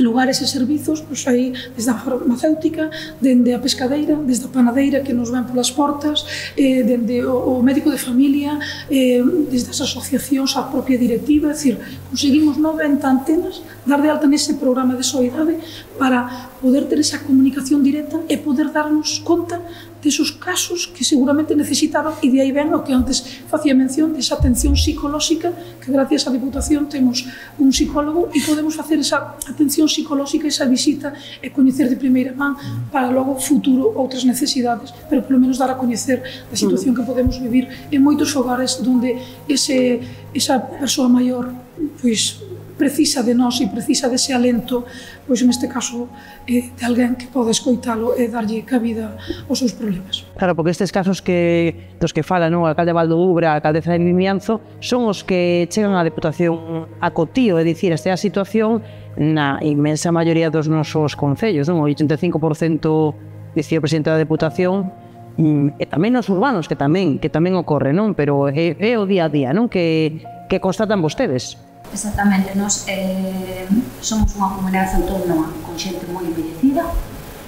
lugares e servizos, pois aí desde a farmacéutica, dende a pescadeira, desde a panadeira que nos ven polas portas, eh, dende o, o médico de familia, eh, desde as asociacións, a propia directiva, é dicir, conseguimos 90 antenas dar de alta nese programa de soidade para poder ter esa comunicación directa e poder darnos conta desos casos que seguramente necesitaban e de aí ven o que antes facía mención desa atención psicolóxica que gracias á Diputación temos un psicólogo e podemos facer esa atención psicolóxica, esa visita e coñecer de primeira man para logo futuro outras necesidades, pero polo menos dar a coñecer a situación que podemos vivir en moitos hogares onde ese, esa persoa maior pois precisa de nós e precisa dese alento, pois neste caso, eh, de alguén que pode escoitalo e darlle cabida aos seus problemas. Claro, porque estes casos que dos que fala, non? o alcalde Valdo Ubra, a alcaldeza de Mimianzo, son os que chegan á Deputación a Cotío, é dicir, esta é a situación na inmensa maioría dos nosos concellos, non? o 85% dicía o presidente da Deputación, mm, e tamén nos urbanos que tamén que tamén ocorre, non? Pero é, é o día a día, non? Que que constatan vostedes. Exactamente, nos eh, somos unha comunidade autónoma con xente moi envellecida,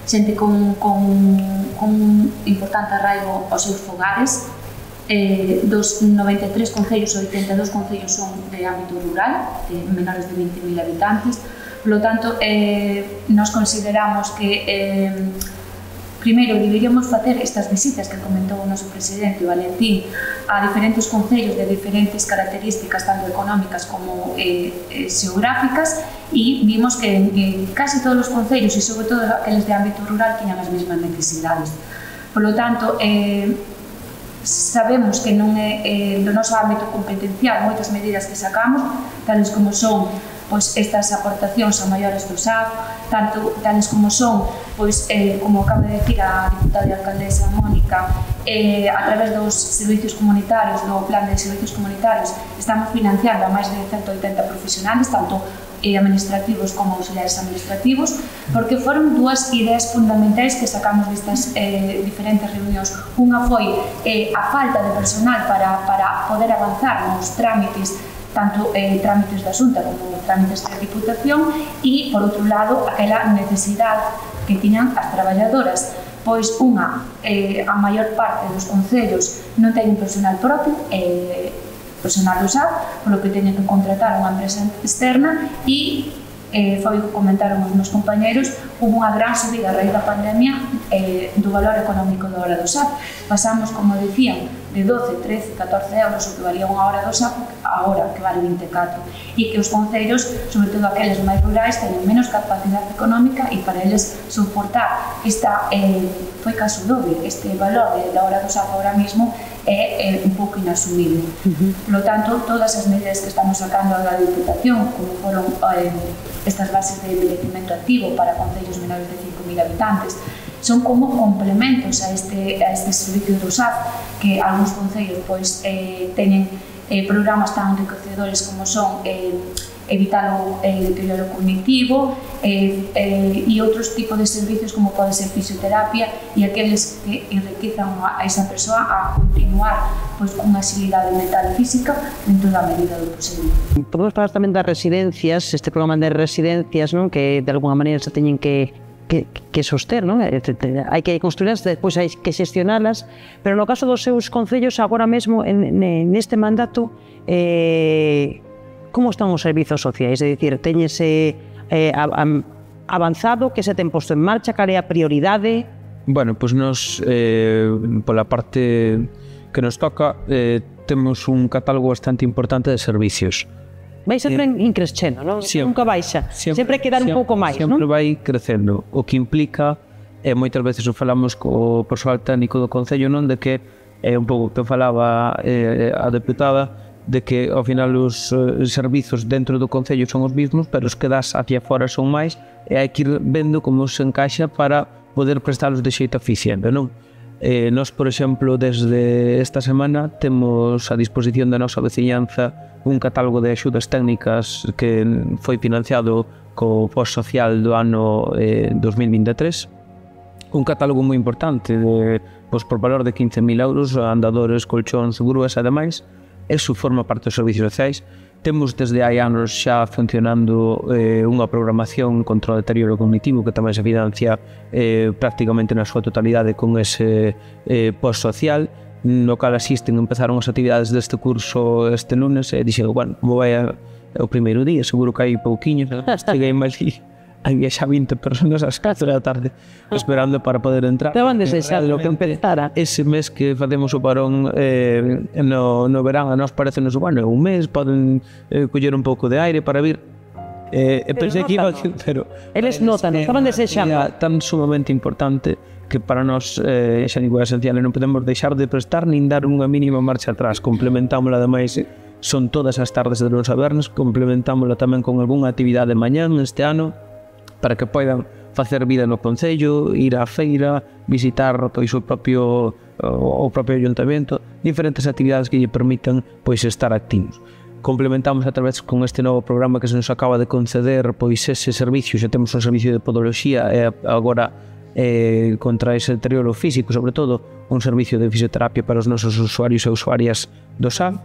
xente con, con, con un importante arraigo aos seus fogares, eh, dos 93 concellos, 82 concellos son de ámbito rural, de menores de 20.000 habitantes, polo tanto, eh, nos consideramos que eh, Primeiro, deberíamos facer estas visitas que comentou o noso presidente Valentín a diferentes concellos de diferentes características, tanto económicas como eh, eh, xeográficas, e vimos que en, en casi todos os concellos, e sobre todo aqueles de ámbito rural, tiñan as mesmas necesidades. Por lo tanto, eh, sabemos que non é eh, do noso ámbito competencial moitas medidas que sacamos, tales como son pois estas aportacións a maiores do SAF, tanto tales como son, pois eh, como acaba de decir a diputada e alcaldesa Mónica, eh, a través dos servicios comunitarios, do plan de servicios comunitarios, estamos financiando a máis de 180 profesionales, tanto eh, administrativos como auxiliares administrativos, porque foron dúas ideas fundamentais que sacamos destas eh, diferentes reunións. Unha foi eh, a falta de personal para, para poder avanzar nos trámites tanto eh, trámites da Xunta como trámites da Diputación e, por outro lado, aquela necesidade que tiñan as traballadoras pois unha, eh, a maior parte dos concellos non teñen personal propio, eh, personal do SAP, polo que teñen que contratar unha empresa externa e eh, foi o que comentaron os meus compañeros, hubo unha gran subida a raíz da pandemia eh, do valor económico da hora do SAP. Pasamos, como dicían, de 12, 13, 14 euros, o que valía unha hora do sapo, a hora que vale 24. E que os concellos, sobre todo aqueles máis rurais, teñen menos capacidade económica e para eles soportar esta, eh, foi caso doble, este valor de, da hora do sapo ahora mismo é, é un pouco inasumible. Uh -huh. Por lo tanto, todas as medidas que estamos sacando da Diputación, como foron eh, estas bases de envelhecimento activo para concellos menores de 5.000 habitantes, son como complementos a este, a este servicio do SAF que algúns concellos pois, eh, teñen eh, programas tan enriquecedores como son eh, evitar o eh, deterioro cognitivo eh, eh, e outros tipos de servicios como pode ser fisioterapia e aqueles que enriquezan a, a esa persoa a continuar pois, unha agilidade mental e física dentro da medida do posible. Podemos falar tamén das residencias, este programa de residencias non que de alguma maneira se teñen que que, que soster, non? Eh, hai que construirlas, despois hai que xestionalas, pero no caso dos seus concellos agora mesmo en, neste mandato eh, como están os servizos sociais? É dicir, teñese eh, avanzado, que se ten posto en marcha, cal é a prioridade? Bueno, pois nos, eh, pola parte que nos toca, eh, temos un catálogo bastante importante de servicios vai sempre eh, in crescendo, non? Siempre, nunca baixa, sempre, sempre hai que dar un pouco máis, non? Sempre vai crecendo, o que implica e moitas veces o falamos co persoal técnico do Concello non de que é un pouco que falaba eh, a deputada de que ao final os eh, servizos dentro do Concello son os mesmos pero os que das hacia fora son máis e hai que ir vendo como se encaixa para poder prestalos de xeito eficiente non? Eh, nos, por exemplo, desde esta semana temos a disposición da nosa veciñanza un catálogo de axudas técnicas que foi financiado co Fos Social do ano eh, 2023 un catálogo moi importante de, pois, por valor de 15.000 euros andadores, colchóns, grúas e demais eso forma parte dos servicios sociais. Temos desde hai anos xa funcionando eh, unha programación contra o deterioro cognitivo que tamén se financia eh, prácticamente na súa totalidade con ese eh, post social no cal asisten, empezaron as actividades deste curso este lunes e dixen, bueno, vou vai a, o primeiro día, seguro que hai pouquiños, cheguei mal ali había xa 20 personas ás 4 da tarde esperando para poder entrar. Estaban desexando lo que empezara. Ese mes que facemos o parón eh, no, no verán a nós parece nos, bueno, un mes, poden eh, coller un pouco de aire para vir. Eh, pero pensei que iba, pero... Eles notan, estaban desexando. Tan sumamente importante que para nós eh, xa digo é esencial e non podemos deixar de prestar nin dar unha mínima marcha atrás complementámola ademais son todas as tardes de lunes a vernos complementámola tamén con algunha actividade mañán este ano para que poidan facer vida no Concello, ir á feira, visitar pois, o propio o propio ayuntamento, diferentes actividades que lle permitan pois estar activos. Complementamos a través con este novo programa que se nos acaba de conceder pois ese servicio, xa temos un servicio de podoloxía e agora eh, contra ese deterioro físico, sobre todo un servicio de fisioterapia para os nosos usuarios e usuarias do SAF.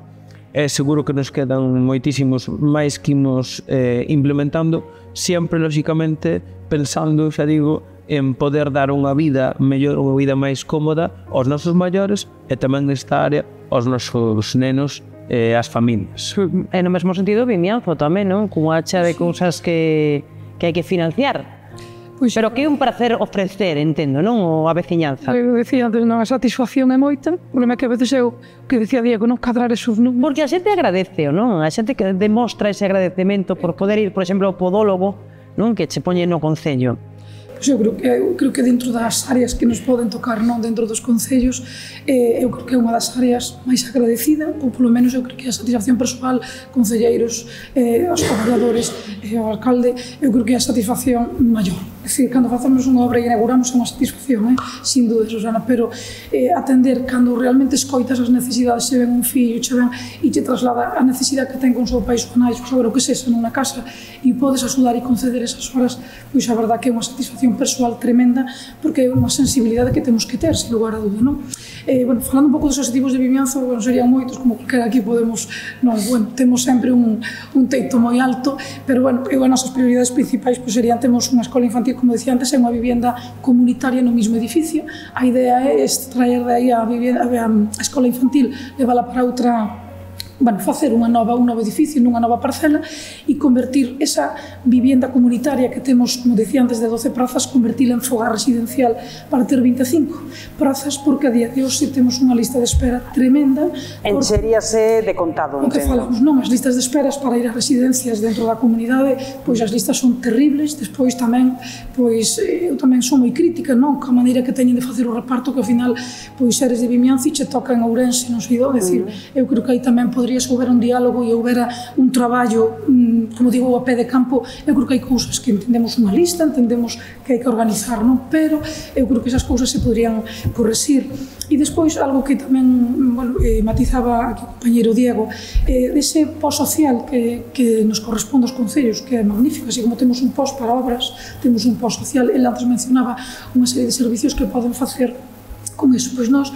É seguro que nos quedan moitísimos máis que imos eh, implementando, sempre, lógicamente, pensando, xa digo, en poder dar unha vida mellor, unha vida máis cómoda aos nosos maiores e tamén nesta área aos nosos nenos e eh, as familias. Mm, e no mesmo sentido, Vimianzo tamén, non? Cunha hacha de cousas que, que hai que financiar Pois, Pero que é un placer ofrecer, entendo, non? O a veciñanza. Eu eh, decía, non, a satisfacción é moita, o problema é que a veces eu, que decía Diego, non cadrar esos números. Porque a xente agradece, non? A xente que demostra ese agradecemento por poder ir, por exemplo, ao podólogo, non? Que se poñe no concello. Pois eu creo que eu creo que dentro das áreas que nos poden tocar non dentro dos concellos, eh, eu creo que é unha das áreas máis agradecida, ou polo menos eu creo que a satisfacción persoal, concelleiros, eh, os colaboradores, eh, o alcalde, eu creo que é a satisfacción maior decir, cando facemos unha obra e inauguramos é unha satisfacción, eh? sin dúda, Susana, pero eh, atender cando realmente escoitas as necesidades, se ven un fillo, che ven e che traslada a necesidade que ten con o seu país, con nais, sobre o que sexa nunha casa e podes axudar e conceder esas horas, pois a verdad que é unha satisfacción persoal tremenda porque é unha sensibilidade que temos que ter, sin lugar a dúda, non? Eh, bueno, falando un pouco dos objetivos de Vimianzo, bueno, serían moitos, como que aquí podemos, non, bueno, temos sempre un, un teito moi alto, pero bueno, eu as nosas prioridades principais pois, serían temos unha escola infantil como decía antes, é unha vivienda comunitaria no mismo edificio. A idea é extraer de aí a, vivienda, a, a escola infantil, levala para outra bueno, facer unha nova, un novo edificio nunha nova parcela e convertir esa vivienda comunitaria que temos, como decía antes, de 12 prazas, convertila en fogar residencial para ter 25 prazas, porque a día de hoxe temos unha lista de espera tremenda. Enxeríase de contado, entendo. O que falamos, non? As listas de esperas para ir a residencias dentro da comunidade, pois as listas son terribles, despois tamén, pois eh, eu tamén son moi crítica, non? Ca maneira que teñen de facer o reparto que ao final, pois eres de Vimianzo e che toca en Ourense, non sei do, decir, eu creo que aí tamén poder se houbera un diálogo e houbera un traballo, mm, como digo, a pé de campo, eu creo que hai cousas que entendemos unha lista, entendemos que hai que organizar, non? pero eu creo que esas cousas se poderían corresir. E despois, algo que tamén mm, bueno, eh, matizaba aquí o compañero Diego, eh, dese pós social que, que nos corresponde aos concellos, que é magnífico, así como temos un pós para obras, temos un pós social, el antes mencionaba unha serie de servicios que poden facer con eso. Pois nós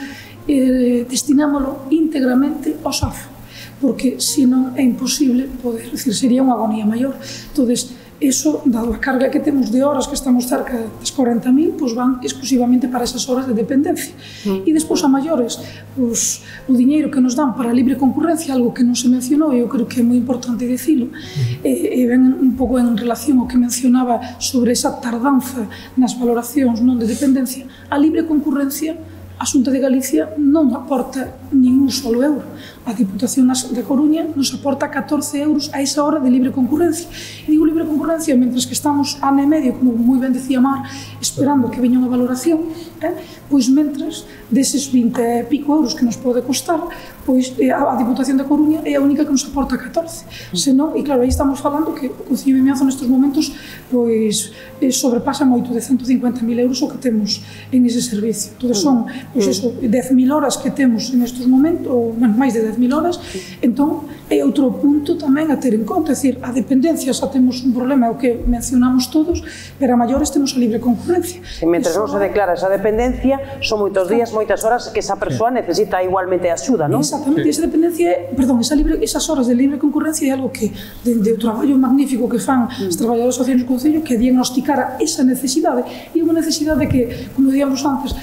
eh, destinámolo íntegramente ao SAF porque senón é imposible poder, decir, sería unha agonía maior. Entonces, eso, dado a carga que temos de horas que estamos cerca das 40.000, pois van exclusivamente para esas horas de dependencia. Mm. E despois a maiores, pois, o diñeiro que nos dan para a libre concurrencia, algo que non se mencionou, eu creo que é moi importante dicilo, mm. e, e ven un pouco en relación ao que mencionaba sobre esa tardanza nas valoracións non de dependencia, a libre concurrencia a Xunta de Galicia non aporta nin un solo euro a Diputación de Coruña nos aporta 14 euros a esa hora de libre concurrencia. E digo libre concurrencia, mentres que estamos ano e medio, como moi ben decía Mar, esperando que veña unha valoración, eh, pois mentres deses 20 e pico euros que nos pode costar, pois eh, a Diputación de Coruña é a única que nos aporta 14. Mm. Senón, e claro, aí estamos falando que o Concello de Mianzo nestes momentos pois eh, sobrepasa moito de 150.000 euros o que temos en ese servicio. Entón, mm. son pois mm. eso, 10.000 horas que temos en estes momentos, ou bueno, máis de 10.000 horas, entón é outro punto tamén a ter en conta, é dicir, a dependencia xa temos un problema, o que mencionamos todos, pero a maiores temos a libre concurrencia. E mentre non se declara esa dependencia, son moitos días, moitas horas que esa persoa necesita igualmente axuda, non? Exactamente, esa dependencia, perdón, esa libre, esas horas de libre concurrencia é algo que, dende de o traballo magnífico que fan mm. os traballadores sociais do Concello, que diagnosticara esa necesidade, e unha necesidade que, como digamos antes,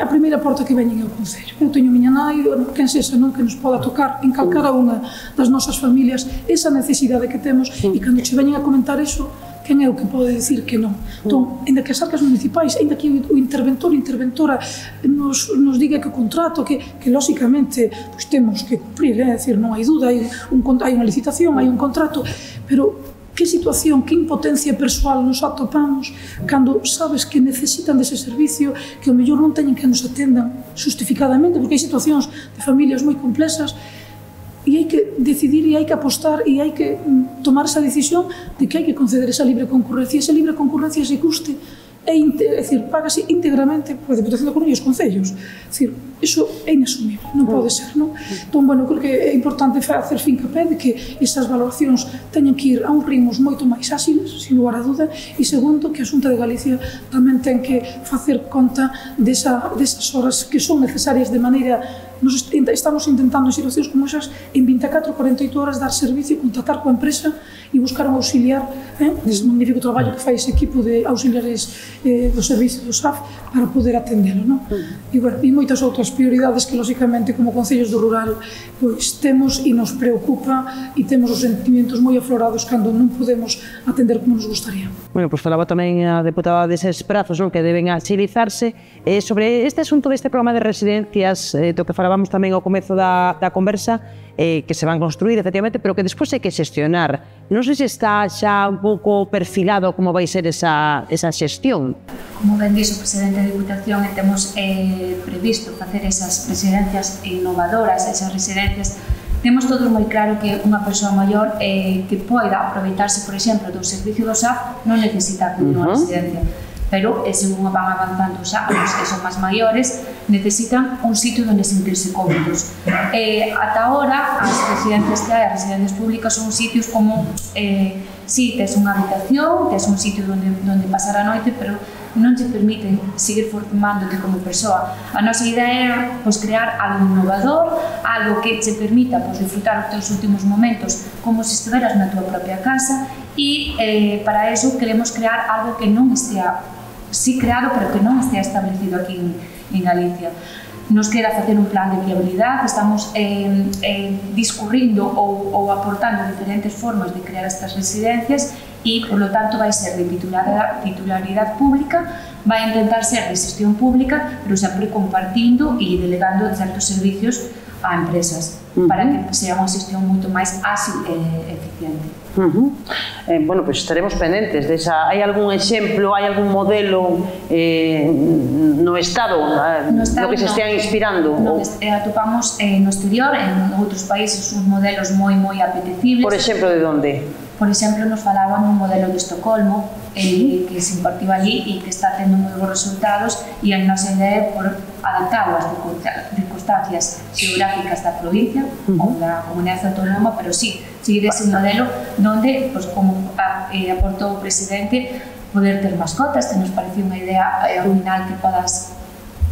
a primeira porta que veñen é o Concello. Eu teño miña nai, quen sexa, non, que nos poda tocar en calcara unha das nosas familias esa necesidade que temos e cando che veñen a comentar iso, quen é o que pode decir que non? Entón, ainda que as arcas municipais, ainda que o interventor, interventora nos, nos diga que o contrato, que, que lóxicamente pois, temos que cumprir, é, dicir, decir, non hai dúda, hai, un, hai unha licitación, hai un contrato, pero que situación, que impotencia persoal nos atopamos cando sabes que necesitan dese servicio, que o mellor non teñen que nos atendan justificadamente, porque hai situacións de familias moi complexas e hai que decidir e hai que apostar e hai que mm, tomar esa decisión de que hai que conceder esa libre concurrencia, esa libre concurrencia se custe é, é decir, págase íntegramente pola Deputación da Coruña e os concellos. É decir, iso é inasumible, non pode ser, non? Entón, bueno, creo que é importante facer fincapé de que esas valoracións teñen que ir a uns ritmos moito máis áxiles, sin lugar a duda, e segundo, que a Xunta de Galicia tamén ten que facer conta desa, desas horas que son necesarias de maneira nos estamos intentando en situacións como esas en 24, 48 horas dar servicio, contratar coa empresa e buscar un auxiliar eh, deste magnífico traballo que fai ese equipo de auxiliares eh, do servicio do SAF para poder atendelo. Non? E, bueno, e moitas outras prioridades que, lóxicamente, como Concellos do Rural, pois temos e nos preocupa e temos os sentimentos moi aflorados cando non podemos atender como nos gustaría. Bueno, pois falaba tamén a deputada deses prazos non? que deben axilizarse. Eh, sobre este asunto deste programa de residencias, eh, do que falábamos tamén ao comezo da, da conversa, eh, que se van construir, efectivamente, pero que despois hai que xestionar. Non sei se está xa un pouco perfilado como vai ser esa, esa xestión. Como ben dixo o presidente da Diputación, temos eh, previsto facer esas residencias innovadoras, esas residencias Temos todos moi claro que unha persoa maior eh, que poida aproveitarse, por exemplo, do servicio do SAF non necesita acudir uh -huh. unha residencia pero según van avanzando os anos que son máis maiores, necesitan un sitio onde sentirse cómodos. Eh, ata ahora, as residencias que hai, as residencias públicas son sitios como eh, si sí, tes unha habitación, tes un sitio onde, onde pasar a noite, pero non te permiten seguir formándote como persoa. A nosa idea era pois, crear algo innovador, algo que te permita pois, disfrutar os teus últimos momentos como se estiveras na tua propia casa e eh, para eso queremos crear algo que non estea sí creado, pero que non estea establecido aquí en, en Galicia. Nos queda facer un plan de viabilidade, estamos eh, eh, discurrindo ou, ou aportando diferentes formas de crear estas residencias e, por lo tanto, vai ser de titularidade, titularidade pública, vai intentar ser de xestión pública, pero sempre compartindo e delegando certos servicios a empresas uh -huh. para que sea unha xestión moito máis ágil e eficiente. Uh -huh. eh, bueno, pues estaremos pendentes de esa. Hai algún exemplo, hai algún modelo eh, no Estado, eh, no, estado, no que se estean inspirando? No, o... eh, atopamos eh, no exterior, en outros países, uns modelos moi moi apetecibles. Por exemplo, de onde? por exemplo, nos falaban un modelo de Estocolmo eh, que se impartiu allí e que está tendo moi bons resultados e a nosa idea é por adaptar as circunstancias geográficas da provincia uh -huh. ou da comunidade autónoma, pero sí, seguir ese modelo donde, pues, como eh, aportou o presidente, poder ter mascotas, que nos parece unha idea eh, original que podas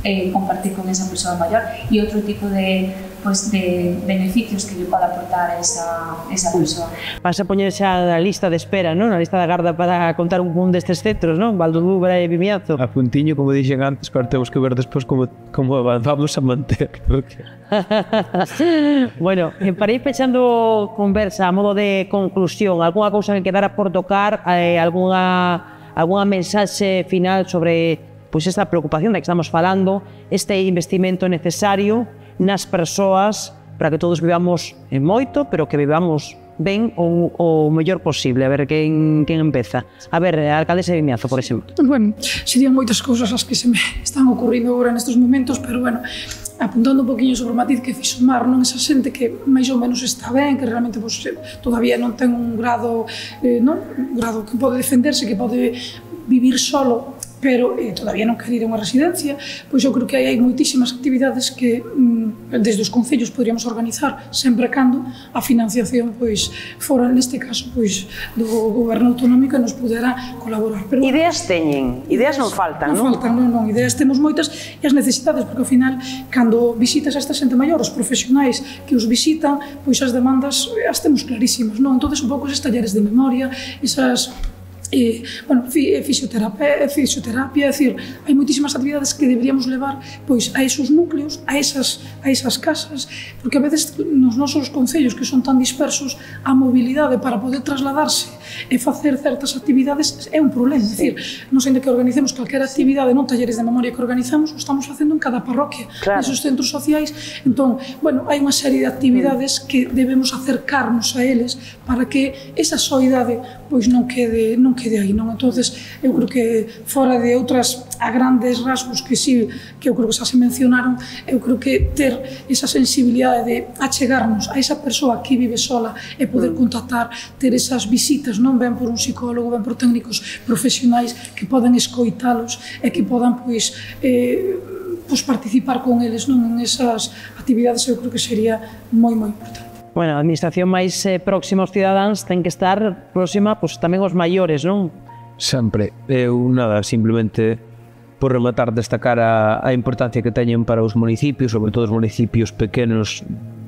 eh, compartir con esa persoa maior e outro tipo de pois, de beneficios que lle poda aportar esa, esa persoa. Vas a poñer xa a lista de espera, non? na lista da garda para contar un, un destes centros, non? Valdobubra e Vimiazo. A puntiño, como dixen antes, claro, temos que ver despois como, como avanzamos a manter. Porque... bueno, eh, para ir pechando conversa, a modo de conclusión, algunha cousa que quedara por tocar, eh, algunha algunha mensaxe final sobre pois esta preocupación da que estamos falando, este investimento necesario nas persoas para que todos vivamos en moito, pero que vivamos ben ou o mellor posible, a ver quen, quen empeza. A ver, a alcaldesa de Vimiazo, por exemplo. Bueno, serían moitas cousas as que se me están ocurrindo agora nestes momentos, pero bueno, apuntando un poquinho sobre o matiz que fixo Mar, non esa xente que máis ou menos está ben, que realmente pues, todavía non ten un grado, eh, non? un grado que pode defenderse, que pode vivir solo, pero eh, todavía non quer ir a unha residencia, pois eu creo que aí hai moitísimas actividades que mm, desde os concellos poderíamos organizar sempre cando a financiación pois fora neste caso pois do goberno autonómico nos pudera colaborar. Pero, ideas teñen, ideas non faltan, non? Non faltan, non, non, ideas temos moitas e as necesidades, porque ao final cando visitas a esta xente maior, os profesionais que os visitan, pois as demandas eh, as temos clarísimas, non? Entonces un pouco esas talleres de memoria, esas eh, bueno, fisioterapia, eh, fisioterapia, é dicir, hai moitísimas actividades que deberíamos levar pois a esos núcleos, a esas, a esas casas, porque a veces nos nosos concellos que son tan dispersos a mobilidade para poder trasladarse e facer certas actividades é un problema, é dicir, non sendo que organicemos calquera actividade, non talleres de memoria que organizamos, o estamos facendo en cada parroquia, claro. nesos centros sociais, entón, bueno, hai unha serie de actividades que debemos acercarnos a eles para que esa soidade pois non quede non quede que de aí, non? entonces eu creo que fora de outras a grandes rasgos que sí, que eu creo que xa se mencionaron, eu creo que ter esa sensibilidade de achegarnos a esa persoa que vive sola e poder mm. contactar, ter esas visitas, non ben por un psicólogo, ben por técnicos profesionais que poden escoitalos e que podan pois eh, pois participar con eles non en esas actividades eu creo que sería moi moi importante. Bueno, a administración máis eh, próxima aos cidadáns ten que estar próxima pois, tamén aos maiores, non? Sempre. Eu nada, simplemente por rematar destacar a, a importancia que teñen para os municipios, sobre todo os municipios pequenos,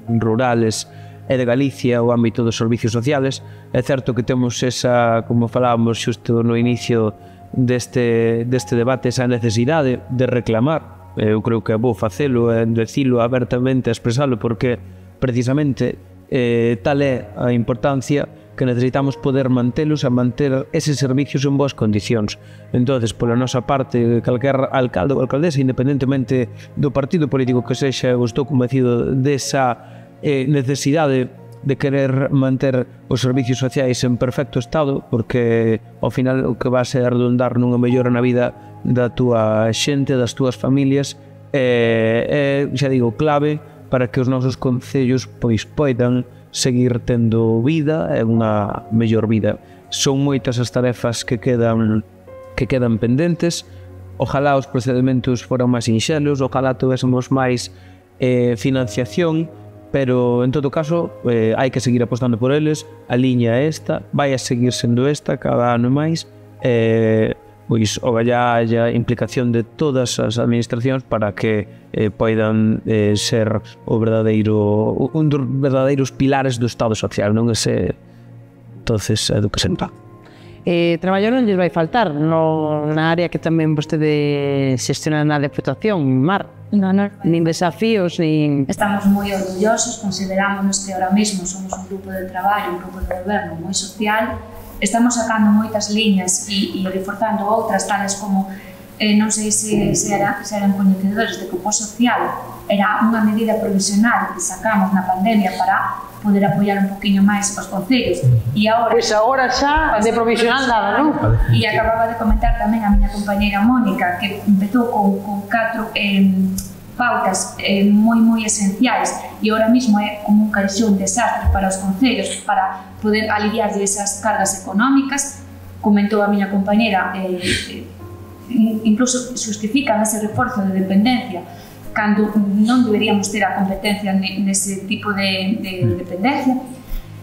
rurales, e de Galicia o ámbito dos servicios sociales. É certo que temos esa, como falábamos xusto no inicio deste, deste debate, esa necesidade de reclamar. Eu creo que é bo facelo, é decilo abertamente, expresalo, porque precisamente eh, tal é a importancia que necesitamos poder mantelos a manter eses servicios en boas condicións. Entonces, pola nosa parte, calquer alcalde ou alcaldesa, independentemente do partido político que sexa, eu estou convencido desa eh, necesidade de querer manter os servicios sociais en perfecto estado, porque ao final o que vas a redundar nunha mellora na vida da túa xente, das túas familias, é, eh, é eh, xa digo, clave para que os nosos concellos pois poidan seguir tendo vida e unha mellor vida. Son moitas as tarefas que quedan que quedan pendentes. Ojalá os procedimentos foran máis sinxelos, ojalá tivésemos máis eh, financiación, pero en todo caso eh, hai que seguir apostando por eles a liña é esta, vai a seguir sendo esta cada ano máis eh, pois o gallá a implicación de todas as administracións para que eh, poidan eh, ser o verdadeiro un dos verdadeiros pilares do Estado Social, non ese entonces a educación. Ah. Eh, traballo non lles vai faltar no, na área que tamén vostede xestiona na deputación, Mar. No, no, nin desafíos, nin... Estamos moi orgullosos, considerámonos que ahora mesmo somos un grupo de traballo, un grupo de goberno moi social, estamos sacando moitas liñas e, e reforzando outras tales como eh, non sei se, se, era, se eran coñecedores de que o social. Era unha medida provisional que sacamos na pandemia para poder apoiar un poquinho máis os concellos. E agora Pois pues agora xa de provisional nada, non? E acababa de comentar tamén a miña compañeira Mónica que empezou con, con catro eh, pautas eh, moi moi esenciais e ahora mismo é como un caixón desastre para os concellos para poder aliviar esas cargas económicas comentou a miña compañera eh, eh incluso justifican ese reforzo de dependencia cando non deberíamos ter a competencia nese tipo de, de mm. dependencia.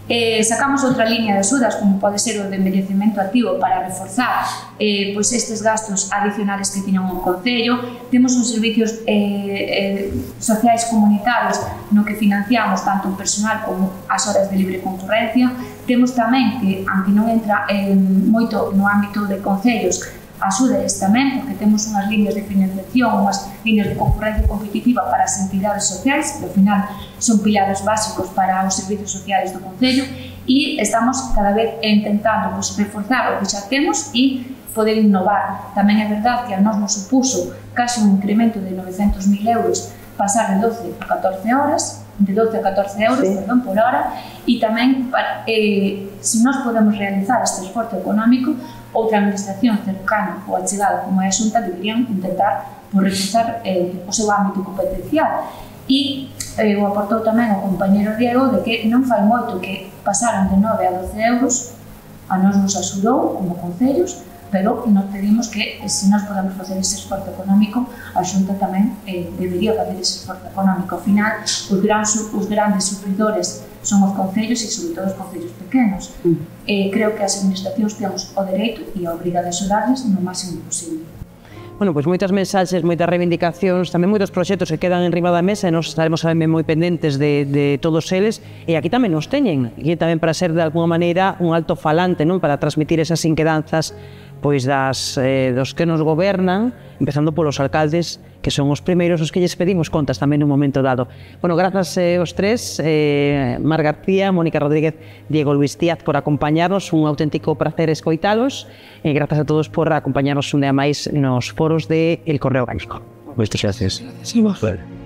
Eh, sacamos outra liña de axudas, como pode ser o de envellecemento activo, para reforzar eh, pois estes gastos adicionales que tiñan o Concello. Temos uns servicios eh, eh, sociais comunitarios no que financiamos tanto o personal como as horas de libre concurrencia. Temos tamén que, aunque non entra eh, moito no ámbito de Concellos, Axúdalles tamén, porque temos unhas líneas de financiación, unhas líneas de concurrencia competitiva para as entidades sociais, que ao final son pilares básicos para os servizos sociais do Concello, e estamos cada vez intentando pues, reforzar o que xa temos e poder innovar. Tamén é verdad que a nos nos supuso case un incremento de 900.000 euros pasar de 12 a 14 horas, de 12 a 14 euros, sí. perdón, por hora, e tamén para, eh, se nos podemos realizar este esforzo económico, outra administración cercana ou achegada como é a Xunta deberían intentar por reforzar eh, o seu ámbito competencial. E eh, o aportou tamén o compañero Diego de que non fai moito que pasaron de 9 a 12 euros a nós nos axudou como concellos pero nos pedimos que eh, se nos podemos facer ese esforzo económico a Xunta tamén eh, debería facer ese esforzo económico. Ao final os, gran, os grandes sufridores son os concellos e sobre todo os concellos pequenos. Mm. Eh, creo que as administracións temos o dereito e a obriga de axudarles no máximo posible. Bueno, pois moitas mensaxes, moitas reivindicacións, tamén moitos proxectos que quedan en riba da mesa e nos estaremos tamén moi pendentes de, de todos eles e aquí tamén nos teñen, aquí tamén para ser de alguma maneira un alto falante non? para transmitir esas inquedanzas pois das, eh, dos que nos gobernan, empezando polos alcaldes, que son os primeiros os que lles pedimos contas tamén nun momento dado. Bueno, grazas eh, os tres, eh, Mar García, Mónica Rodríguez, Diego Luis Díaz por acompañarnos, un auténtico placer escoitalos, e grazas a todos por acompañarnos un día máis nos foros de El Correo Gánico. Moitas gracias. Gracias a vos. Vale.